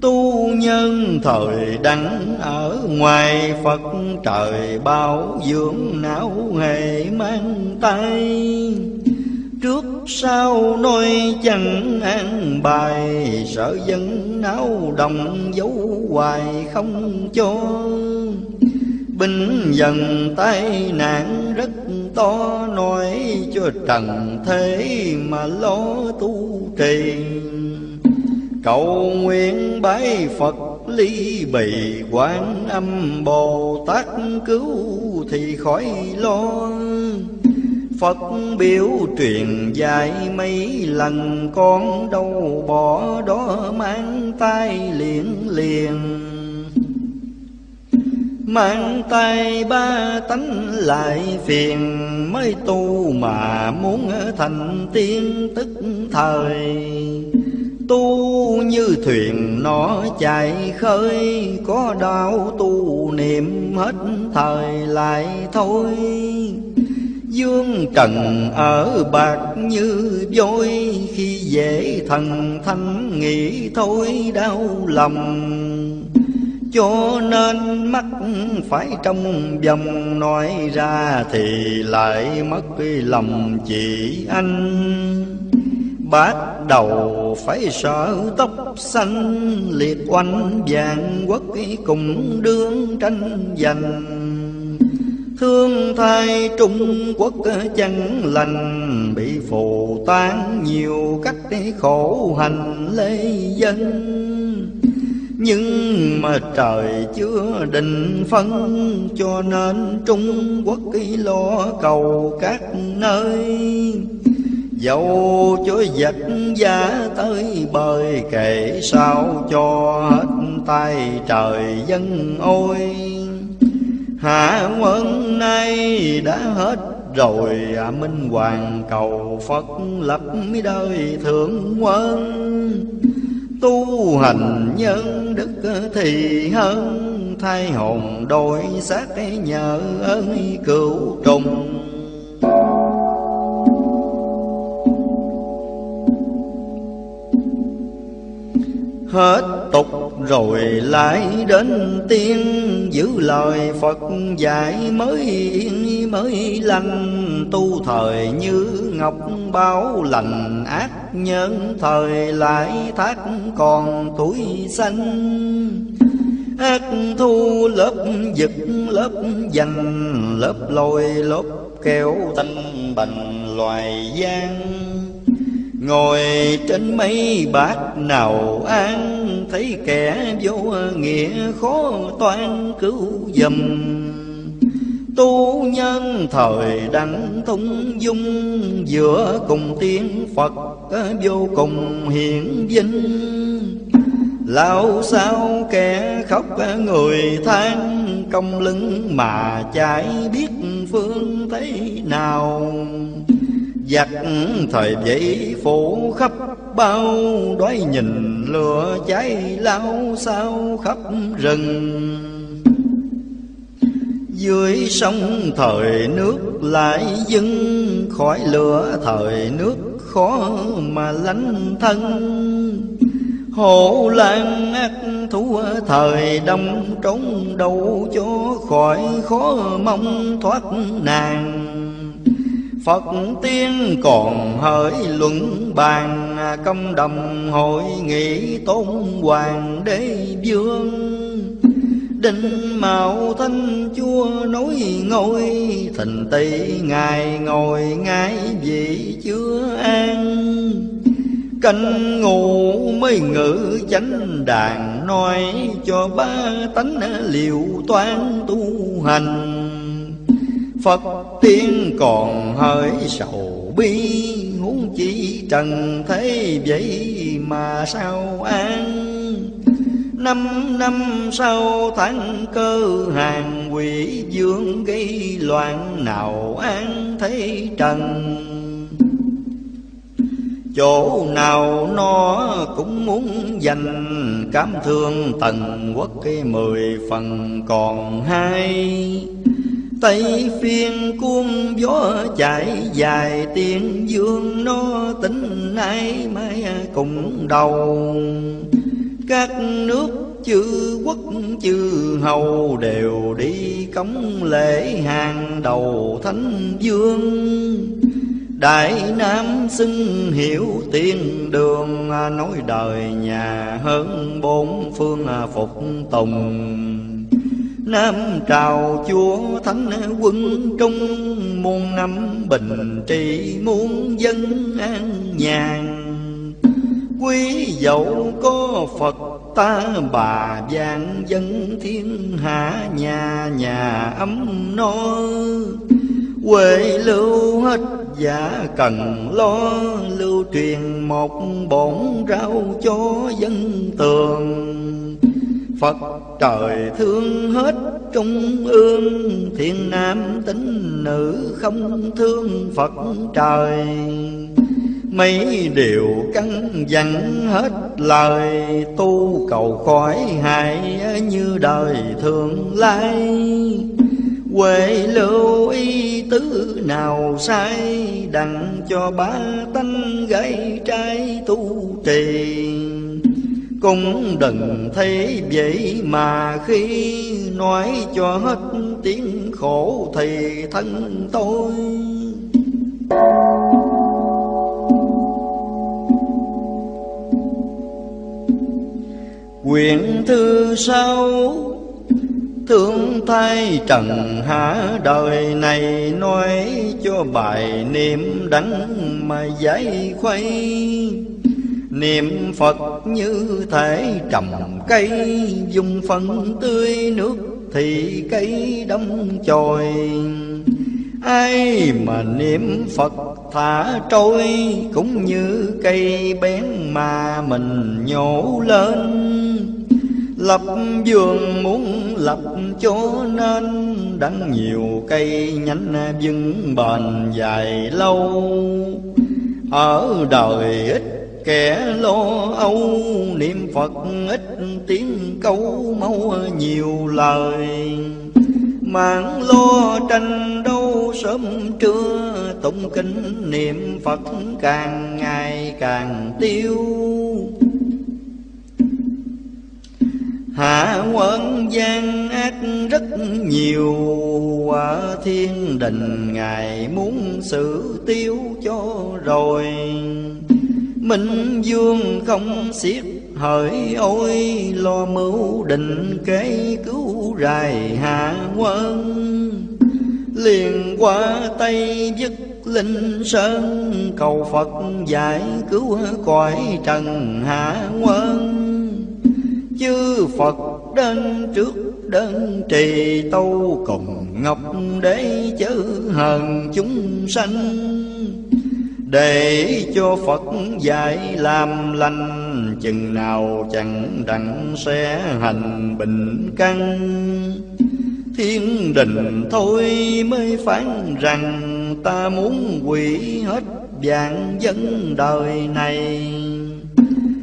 Tu nhân thời đắng ở ngoài phật, trời bao dưỡng não hề mang tay trước sau nói chẳng an bài, sợ dân náo đồng dấu hoài không cho. Binh dần tai nạn rất to, nói cho trần thế mà lo tu trì. Cầu nguyện bái phật ly bì quan âm bồ tát cứu thì khỏi lo. Phật biểu truyền dạy mấy lần, con đâu bỏ đó mang tay liền liền. Mang tay ba tánh lại phiền, Mới tu mà muốn thành tiên tức thời. Tu như thuyền, nó chạy khơi, Có đau tu niệm hết thời lại thôi. Dương trần ở bạc như vôi Khi dễ thần thanh nghĩ thôi đau lòng. Cho nên mắt phải trong vòng, nói ra thì lại mất lòng chị anh. Bắt đầu phải sợ tóc xanh, Liệt oanh vàng quốc cùng đương tranh giành. Thương thay Trung Quốc chẳng lành, Bị phù tan nhiều cách khổ hành lê dân. Nhưng mà trời chưa định phân, cho nên trung quốc lo cầu các nơi. Dẫu cho vật giá tới bơi kể sao cho hết tay trời dân ôi hạ quân nay đã hết rồi à, minh hoàng cầu phật lập đời thượng quân tu hành nhân đức thì hơn thay hồn đổi xác nhờ ơn cửu trùng. Hết tục rồi lại đến tiên, giữ lời Phật dạy mới yên, mới lành. Tu thời như ngọc, báo lành ác nhân thời lại thác còn tuổi xanh. Ác thu lớp giật, lớp dành, lớp lôi, lớp kéo thanh bành loài gian. Ngồi trên mấy bát nào an Thấy kẻ vô nghĩa khó toan cứu dùm Tu nhân thời đắng thung dung, Giữa cùng tiếng Phật vô cùng hiển vinh. Lao sao kẻ khóc người than Công lưng mà chạy biết phương thế nào. Giặc thời vậy phủ khắp, bao Đói nhìn lửa cháy lao sao khắp rừng. Dưới sông thời nước lại dưng Khỏi lửa thời nước khó mà lánh thân. Hộ lan ác thú thời đông trốn, đâu cho khỏi khó mong thoát nàng. Phật tiên còn hỡi luận bàn, Công đồng hội nghị tôn hoàng đế vương. Định mạo thanh chúa nối ngôi Thình tỷ ngài ngồi ngay vị chưa an. Canh ngủ mới ngữ chánh đàn, Nói cho ba tánh liệu toán tu hành. Phật tiên còn hơi sầu bi. Huống chỉ trần thế vậy mà sao an? Năm năm sau tháng cơ hàng quỷ dương gây loạn nào an thế trần? Chỗ nào nó cũng muốn dành Cám thương tần quốc cái mười phần còn hai. Tây phiên cuốn gió chạy dài tiền dương nó tính nay mai cùng đầu. Các nước chư quốc, chư hầu đều đi cống lễ hàng đầu thánh dương Đại Nam xưng hiểu tiên đường, Nói đời nhà hơn bốn phương phục tùng. Nam trào chúa thánh quân trung, Muôn năm bình trị, muôn dân an nhàn. Quý dẫu có Phật ta, bà vạn dân thiên hạ, Nhà nhà ấm no. Quê lưu hết giả cần lo, Lưu truyền một bổn rau cho dân tường. Phật trời thương hết trung ương Thiên nam tính nữ không thương Phật trời. Mấy điều căn dặn hết lời, Tu cầu khỏi hại như đời thường lai. Huệ lưu ý tứ nào sai, Đặng cho ba tánh gây trai tu trì cũng đừng thấy vậy mà khi nói cho hết tiếng khổ thì thân tôi. Quyển thư sau, Thương thay trần hạ đời này Nói cho bài niệm đắng mà giải khuây. Niệm Phật như thể trầm cây, Dùng phân tươi nước thì cây đông chồi. Ai mà niệm Phật thả trôi, Cũng như cây bén mà mình nhổ lên. Lập vườn muốn lập chỗ nên, Đắng nhiều cây nhánh vững bền dài lâu. Ở đời ít Kẻ lo âu, niệm Phật ít tiếng câu, mau nhiều lời. Mạng lo tranh đâu sớm trưa, Tụng kinh niệm Phật càng ngày càng tiêu. Hạ quân gian ác rất nhiều, quả thiên đình Ngài muốn xử tiêu cho rồi. Minh dương không xiết, hỡi ôi, Lo mưu định kế cứu rài hạ quân. Liền qua Tây dứt linh sơn, Cầu Phật giải cứu cõi trần hạ quân. Chư Phật đến trước đơn trì tâu cùng ngọc để chớ hờn chúng sanh để cho Phật dạy làm lành, Chừng nào chẳng đặng sẽ hành bình căn. Thiên đình thôi mới phán rằng Ta muốn quỷ hết vạn dân đời này.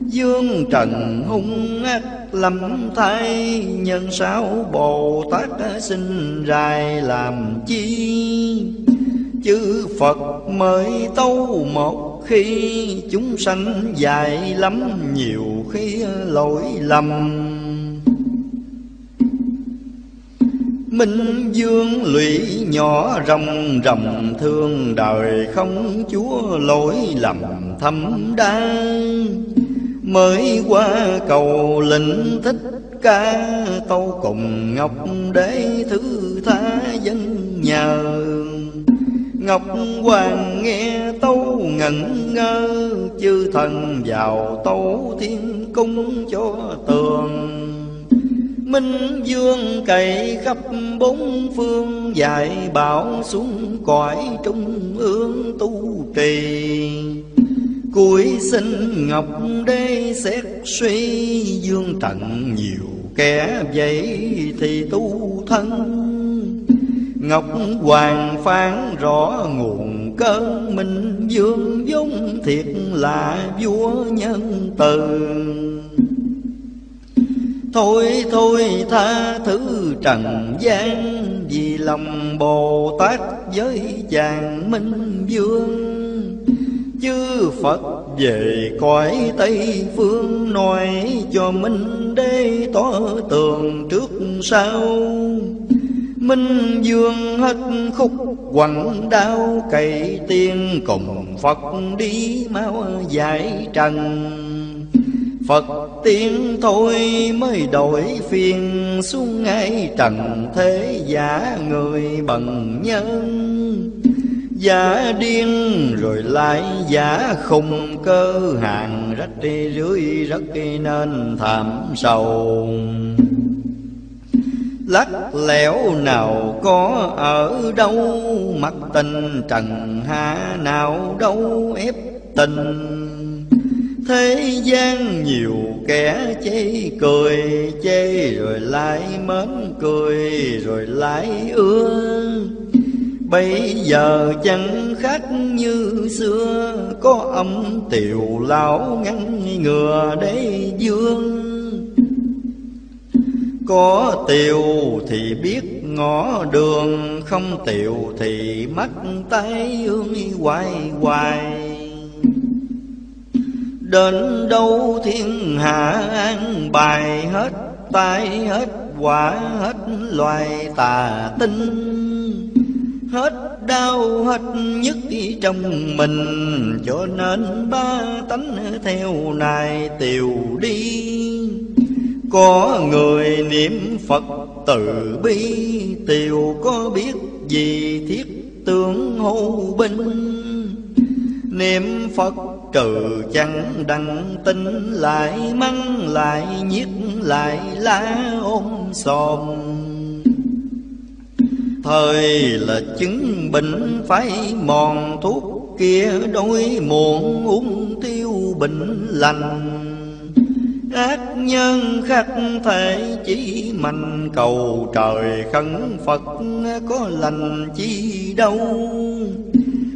Dương trần hung ác lầm thay, Nhân sáu Bồ Tát sinh rài làm chi? Chư Phật mới tâu một khi chúng sanh dài lắm nhiều khi lỗi lầm. Minh dương lụy nhỏ rồng rồng thương đời không chúa lỗi lầm thâm đa. Mới qua cầu lệnh thích ca, tâu cùng ngọc để thứ tha dân nhờ. Ngọc Hoàng nghe tấu ngẩn ngơ, Chư thần vào tấu thiên cung cho tường. Minh dương cày khắp bốn phương, Dạy bảo xuống cõi trung ương tu trì. Cuối sinh ngọc đế xét suy, Dương trần nhiều kẻ vậy thì tu thân. Ngọc Hoàng phán rõ nguồn cơn Minh, dương vốn thiệt là vua nhân từ. Thôi thôi, tha thứ trần gian, Vì lòng Bồ Tát với chàng Minh Vương. Chư Phật về cõi Tây Phương Nói cho Minh Đế tỏ tường trước sau. Minh Dương hết khúc quặng đau cậy tiên, cùng Phật đi mau giải trần. Phật tiên thôi mới đổi phiền, xuống ngay trần thế giả người bần nhân. Giả điên rồi lại giả khùng, cơ hàng rách rưới rất nên thảm sầu. Lắc lẻo nào có ở đâu Mặt tình trần hạ nào đâu ép tình. Thế gian nhiều kẻ chê cười, Chê rồi lại mến cười, rồi lại ưa. Bây giờ chẳng khác như xưa, Có âm tiều lão ngăn ngừa để dương có tiều thì biết, ngõ đường Không tiều thì mắt tay ương hoài hoài. Đến đâu thiên hạ an bài, hết tay hết quả, hết loài tà tinh. Hết đau, hết nhất trong mình, Cho nên ba tánh theo này tiều đi có người niệm Phật từ bi, Tiều có biết gì thiết tướng hô binh? Niệm Phật trừ chẳng đăng tin, Lại mắng, lại nhiếc, lại lá ôm xòm Thời là chứng bệnh phải mòn thuốc kia đôi muộn uống tiêu bệnh lành. Ác nhân khắc thể chỉ mạnh cầu trời khấn Phật có lành chi đâu.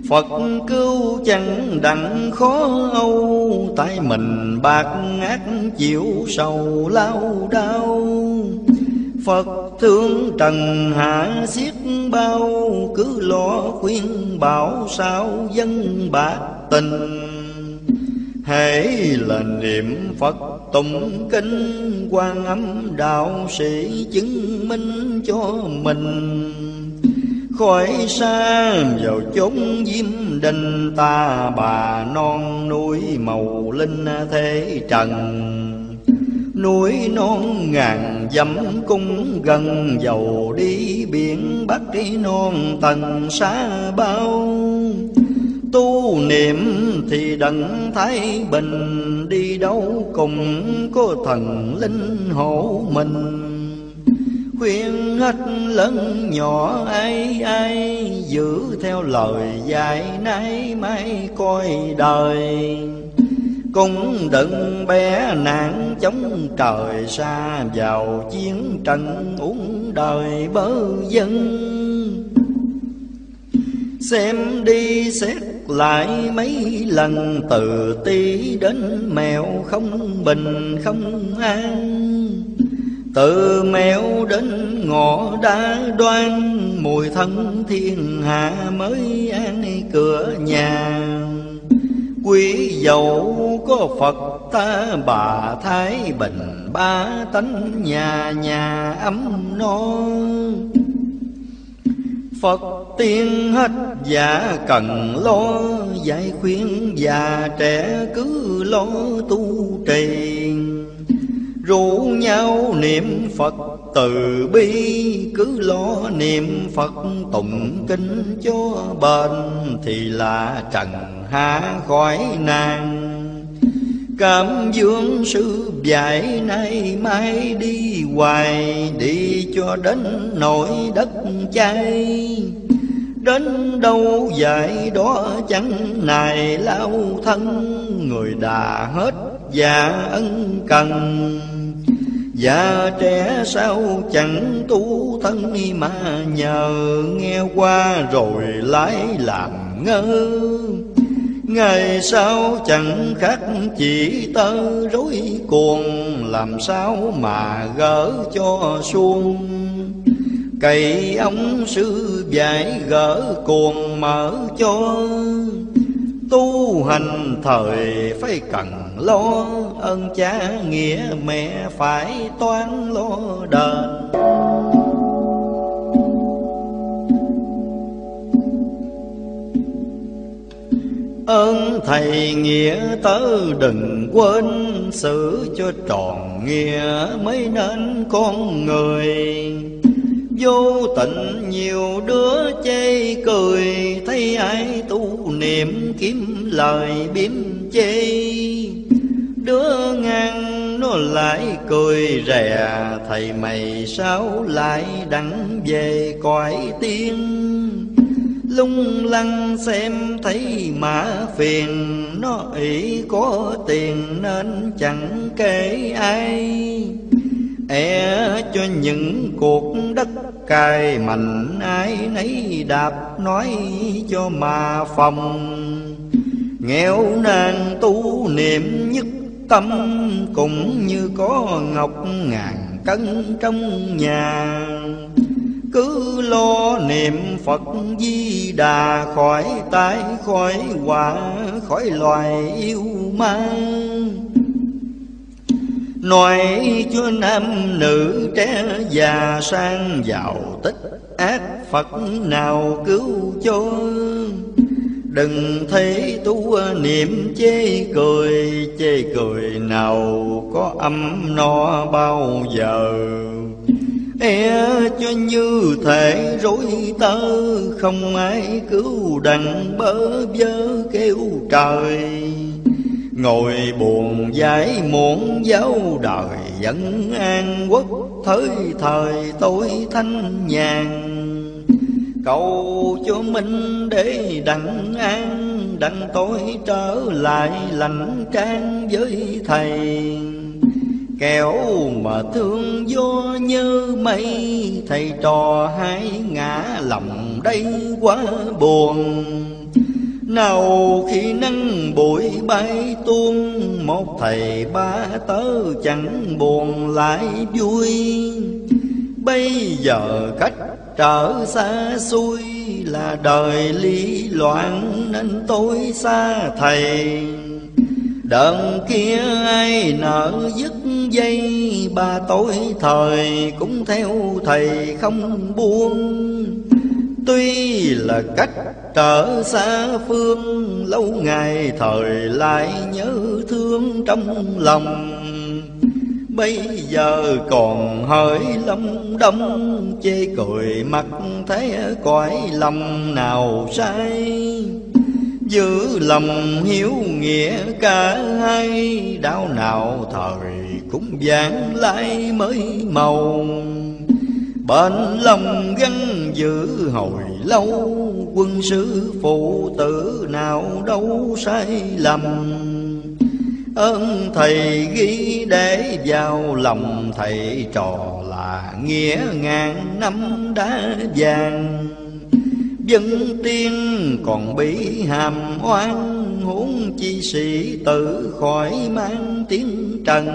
Phật cứu chẳng đặng khó âu Tại mình bạc ác chịu sầu lao đau Phật thương trần hạ xiết bao, Cứ lo khuyên bảo sao dân bạc tình hễ là niệm phật tụng kinh quan âm đạo sĩ chứng minh cho mình. Khỏi xa vào chốn diêm đình, ta bà non núi màu linh thế trần. Núi non ngàn dặm cung gần, dầu đi biển bắc non tầng xa bao tu niệm thì đặng thấy bình đi đâu cùng có thần linh hộ mình. Khuyên hết lớn nhỏ ai ai giữ theo lời dạy nay mai coi đời. Cũng đừng bé nạn chống trời xa vào chiến trận uống đời bơ dân. Xem đi xét lại mấy lần, từ ti đến mèo không bình, không an. Từ mèo đến ngõ đá đoan, mùi thân thiên hạ mới an cửa nhà. Quý dầu có phật ta, bà thái bình, ba tánh nhà nhà ấm no. Phật tiên hết, giả cần lo Dạy khuyên già trẻ cứ lo tu trì. Rủ nhau niệm Phật từ bi, Cứ lo niệm Phật tụng kinh cho bền, Thì là trần hạ khỏi nàng Cảm dương sư dạy nay mai đi hoài, Đi cho đến nỗi đất chay Đến đâu dạy đó chẳng nài lao thân, Người đã hết già ân cần. Già trẻ sao chẳng tu thân mà nhờ Nghe qua rồi lái làm ngơ. Ngày sau chẳng khác chỉ tơ rối cuồng, Làm sao mà gỡ cho xuông Cậy ông sư dạy gỡ cuồng mở cho. Tu hành thời phải cần lo, Ơn cha nghĩa mẹ phải toán lo đền. Ơn thầy nghĩa tớ đừng quên, xử cho tròn nghĩa mới nên con người. Vô tình nhiều đứa chê cười, thấy ai tu niệm kiếm lời biếm chê. Đứa ngang nó lại cười rè, thầy mày sao lại đặng về cõi tiên? Lung lăng xem thấy mã phiền. Nó ỷ có tiền nên chẳng kể ai. E cho những cuộc đất cài mạnh, ai nấy đạp nói cho mà phòng. Nghèo nàn tu niệm nhất tâm cũng như có ngọc ngàn cân trong nhà cứ lo niệm Phật Di Đà khỏi tai, khỏi họa khỏi loài yêu ma nói cho nam nữ trẻ già sang giàu, tích ác Phật nào cứu cho? Đừng thấy tu niệm chê cười Chê cười nào có âm no bao giờ e cho như thể rối tơ, không ai cứu đặng bơ vơ kêu trời. Ngồi buồn giải muộn giáo đời dẫn an quốc thời thời tôi thanh nhàn. Cầu cho minh để đặng an, đặng tôi trở lại lành trang với thầy. Kẻo mà thương vô như mây, Thầy trò hai ngã lòng đây quá buồn. Nào khi nắng bụi bay tuôn, Một thầy ba tớ chẳng buồn lại vui. Bây giờ cách trở xa xui Là đời lý loạn nên tôi xa thầy. Đợn kia ai nợ dứt dây, Ba tối thời cũng theo thầy không buông. Tuy là cách trở xa phương, Lâu ngày thời lại nhớ thương trong lòng. Bây giờ còn hơi lâm đông Chê cười mặt thế cõi lòng nào sai. Giữ lòng hiếu nghĩa cả hai. Đau nào thời cũng vãng lại mới màu. Bên lòng gắn giữ hồi lâu, Quân sư phụ tử nào đâu sai lầm. Ơn thầy ghi để vào lòng thầy trò là nghĩa ngàn năm đã vàng. Dân tiên còn bị hàm oan, Huống chi sĩ tự khỏi mang tiếng trần.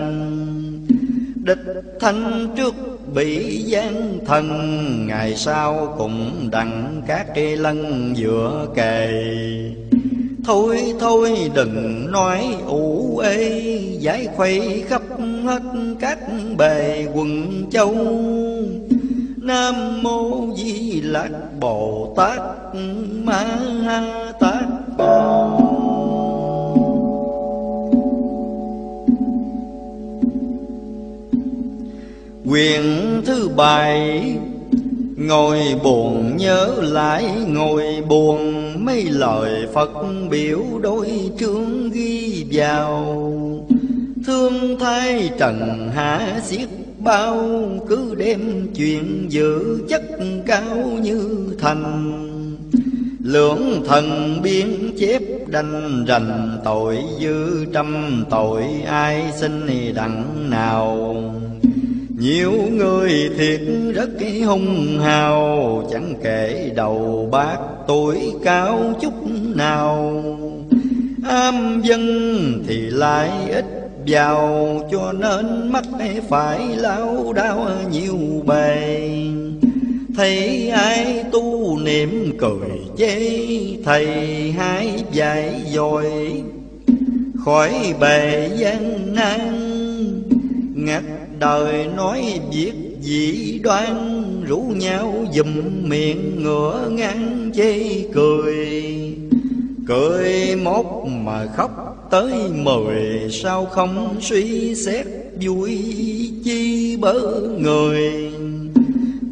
Địch thanh trước bị gian thần, Ngày sau cũng đặng các cây lân giữa kề. Thôi thôi, đừng nói ủ ê, Giải khuây khắp hết các bề quần châu. Nam mô Di Lặc Bồ Tát Ma Ha Tát Quyền thứ bảy Ngồi buồn nhớ lại ngồi buồn, Mấy lời Phật biểu đôi chương ghi vào. Thương thay trần hạ xiết bao Cứ đem chuyện giữ chất cao như thành Lưỡng thần biến chép đanh rành, Tội dư trăm tội ai xin đặng nào. Nhiều người thiệt rất hung hào, Chẳng kể đầu bác tuổi cao chút nào. Am dân thì lại ít giàu Cho nên mắt phải lao đau nhiều bề. Thấy ai tu niệm cười chê, Thầy hai dạy dội. Khỏi bề gian nan Ngặt đời nói việc dĩ đoan, Rủ nhau dùm miệng ngửa ngang chê cười. Cười một mà khóc tới mười, Sao không suy xét vui chi bớ người?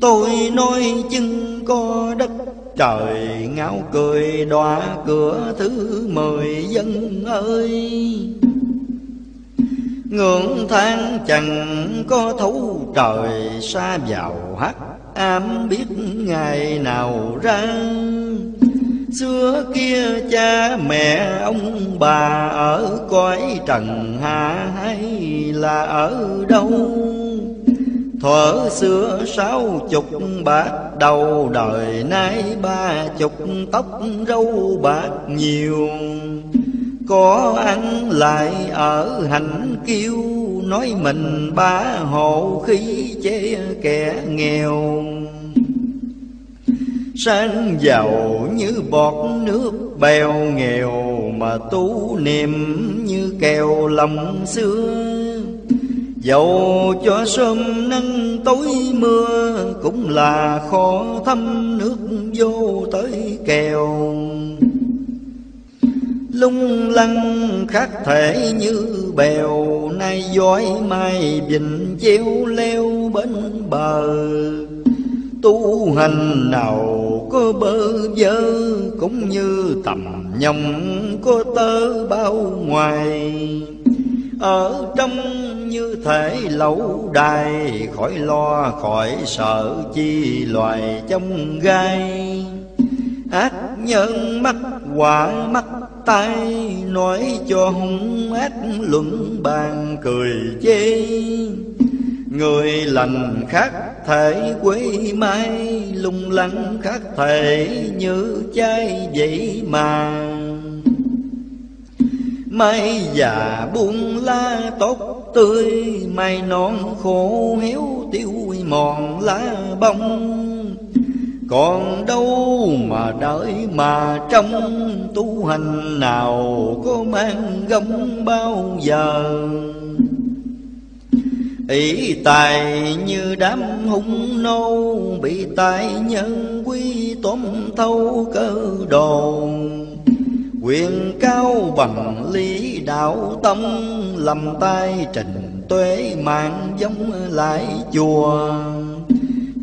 Tôi nói chân có đất trời, ngáo cười đọa cửa thứ mười dân ơi. Ngưỡng than chẳng có thấu trời xa vào hắc ám biết ngày nào ra. Xưa kia cha mẹ ông bà ở cõi trần hạ hay là ở đâu? Thuở xưa sáu chục bạc đầu, đời nay ba chục tóc râu bạc nhiều. Có ăn lại ở hành kiêu, Nói mình ba hộ khí chế kẻ nghèo. Sáng giàu như bọt nước, bèo nghèo Mà tu niệm như kèo lòng xưa. Dầu cho sớm nắng tối mưa Cũng là khó thăm nước vô tới kèo. Lung lăng khác thể như bèo, Nay dõi mai vịnh treo leo bên bờ. Tu hành nào có bơ vơ, Cũng như tầm nhông có tơ bao ngoài. Ở trong như thể lẩu đài, Khỏi lo, khỏi sợ chi loài trong gai. Ác nhân mắt quả mắt tay Nói cho hung ác luận bàn cười chê. Người lành khác thể quý mai Lung lăng khác thể như chai vậy mà Mai già buông la tốt tươi Mai non khô héo tiêu mòn lá bông. Còn đâu mà đợi mà trong tu hành nào có mang gấm bao giờ? Ỷ tài như đám hung nô, bị tài nhân quy tóm thâu cơ đồ quyền cao bằng lý đạo tâm lầm tay trình tuế mạng giống lại chùa.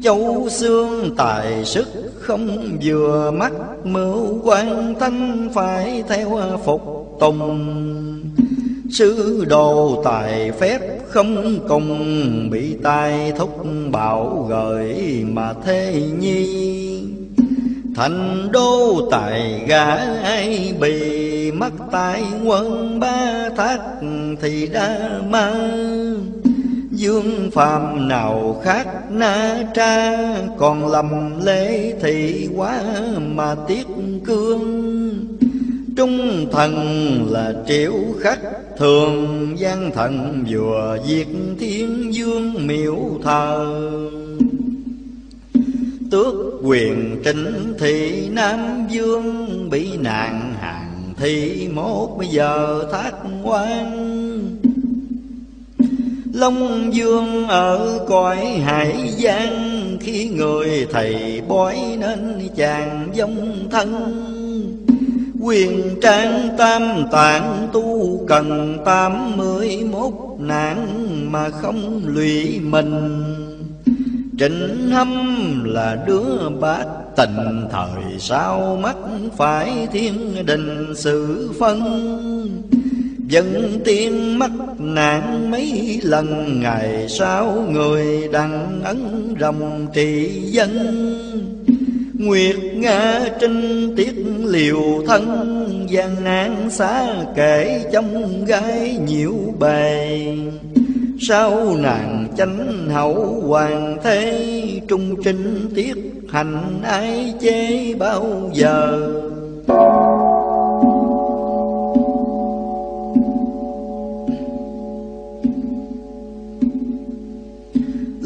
Châu xương tài sức không vừa mắt, Mưu quan thanh phải theo phục tùng. Sư đồ tài phép không cùng Bị tai thúc bảo gợi mà thế nhi. Thành đô tài gã ai bị Mất tài quân ba thác thì đa ma. Dương phàm nào khác na tra, Còn lầm lễ thì quá mà tiếc cương. Trung thần là triệu khách. Thường gian thần vừa diệt thiên dương miễu thờ. Tước quyền trịnh thị Nam Dương, Bị nạn hàng thị mốt bây giờ thác quan Long dương ở cõi hải giang, Khi người thầy bói nên chàng dông thân. Quyền trang tam tạng tu cần tám mươi mốt nạn Mà không lụy mình. Trịnh hâm là đứa bát tình Thời sau mắt phải thiên đình sự phân. Dân tiên mắc nạn mấy lần, Ngày sau người đặng ấn rồng trị dân. Nguyệt Nga trinh tiết liều thân gian nan xa kể trong gái nhiều bề. Sao nàng chánh hậu hoàng thế, Trung trinh tiết hành ai chế bao giờ?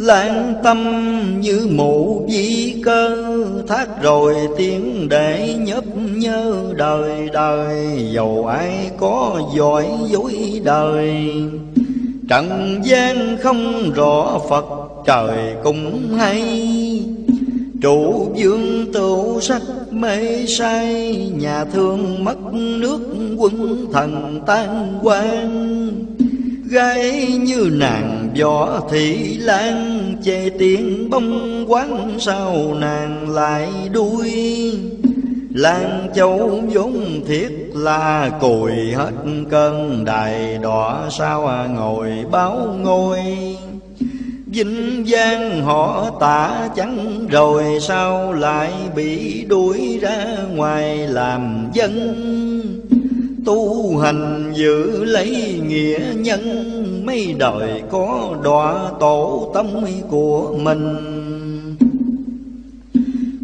Lãng tâm như mụ di cơ, Thác rồi tiếng để nhấp nhớ đời đời Dầu ai có giỏi dối đời. Trần gian không rõ Phật, trời cũng hay. Trụ dương tựu sắc mê say, Nhà thương mất nước quân thần tan quan. Gái như nàng võ thị lan, Chê tiếng bông quán sao nàng lại đuôi. Lan châu vốn thiết là cùi hết cơn, đài đỏ sao ngồi báo ngôi. Vinh giang họ tả chẳng rồi sao lại bị đuổi ra ngoài làm dân. Tu hành giữ lấy nghĩa nhân, Mấy đời có đọa tổ tâm của mình.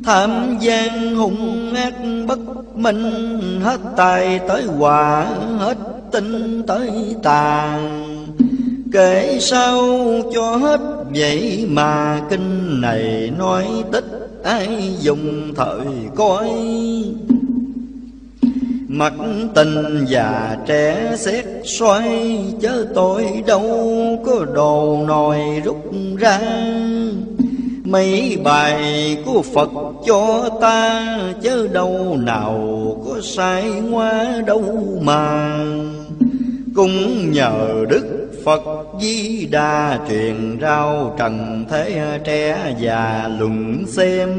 Tham gian hung ác bất minh, Hết tài tới hòa, Hết tinh tới tàn. Kể sao cho hết vậy mà kinh này nói, tích ai dùng thời coi? Mặt tình già trẻ xét xoay, Chớ tôi đâu có đồ nồi rút ra. Mấy bài của Phật cho ta, Chớ đâu nào có sai ngoa đâu mà. Cũng nhờ Đức Phật Di Đà truyền rao trần thế trẻ già luận xem.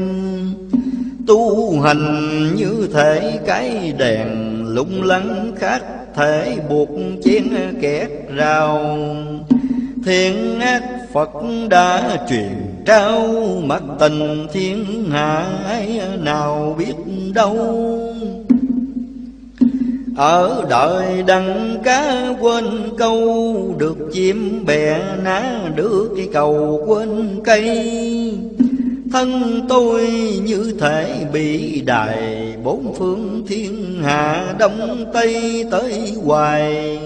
Tu hành như thể cái đèn lung lắng khác thể buộc chén kẹt rào. Thiên ác Phật đã truyền trao Mắt tình thiên hạ ấy nào biết đâu. Ở đời đằng cá quên câu, Được chim bè ná, được cái cầu quên cây. Thân tôi như thể bị đài Bốn phương thiên hạ đông tây tới hoài.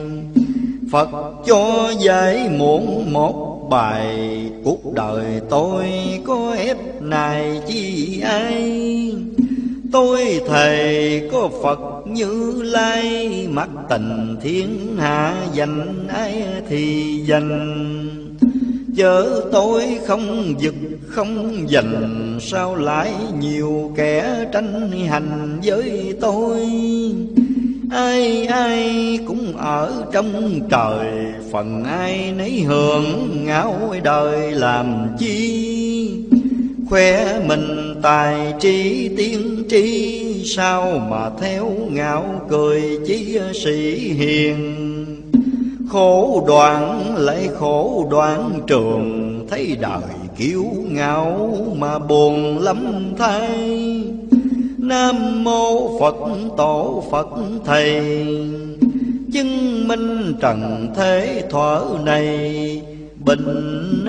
Phật cho giải muộn một bài, Cuộc đời tôi có ép này chi ai? Tôi, thầy, có Phật như lai, Mắt tình thiên hạ dành ai thì dành? Chớ tôi không giật không dành Sao lại nhiều kẻ tranh hành với tôi? Ai ai cũng ở trong trời, Phần ai nấy hưởng ngáo đời làm chi? Khoe mình tài trí tiên tri, Sao mà theo ngạo cười chí sĩ hiền? Khổ đoạn lại khổ đoạn trường, Thấy đời kiêu ngạo mà buồn lắm thay. Nam mô Phật, tổ Phật, thầy. Chứng minh trần thế thuở này, Bình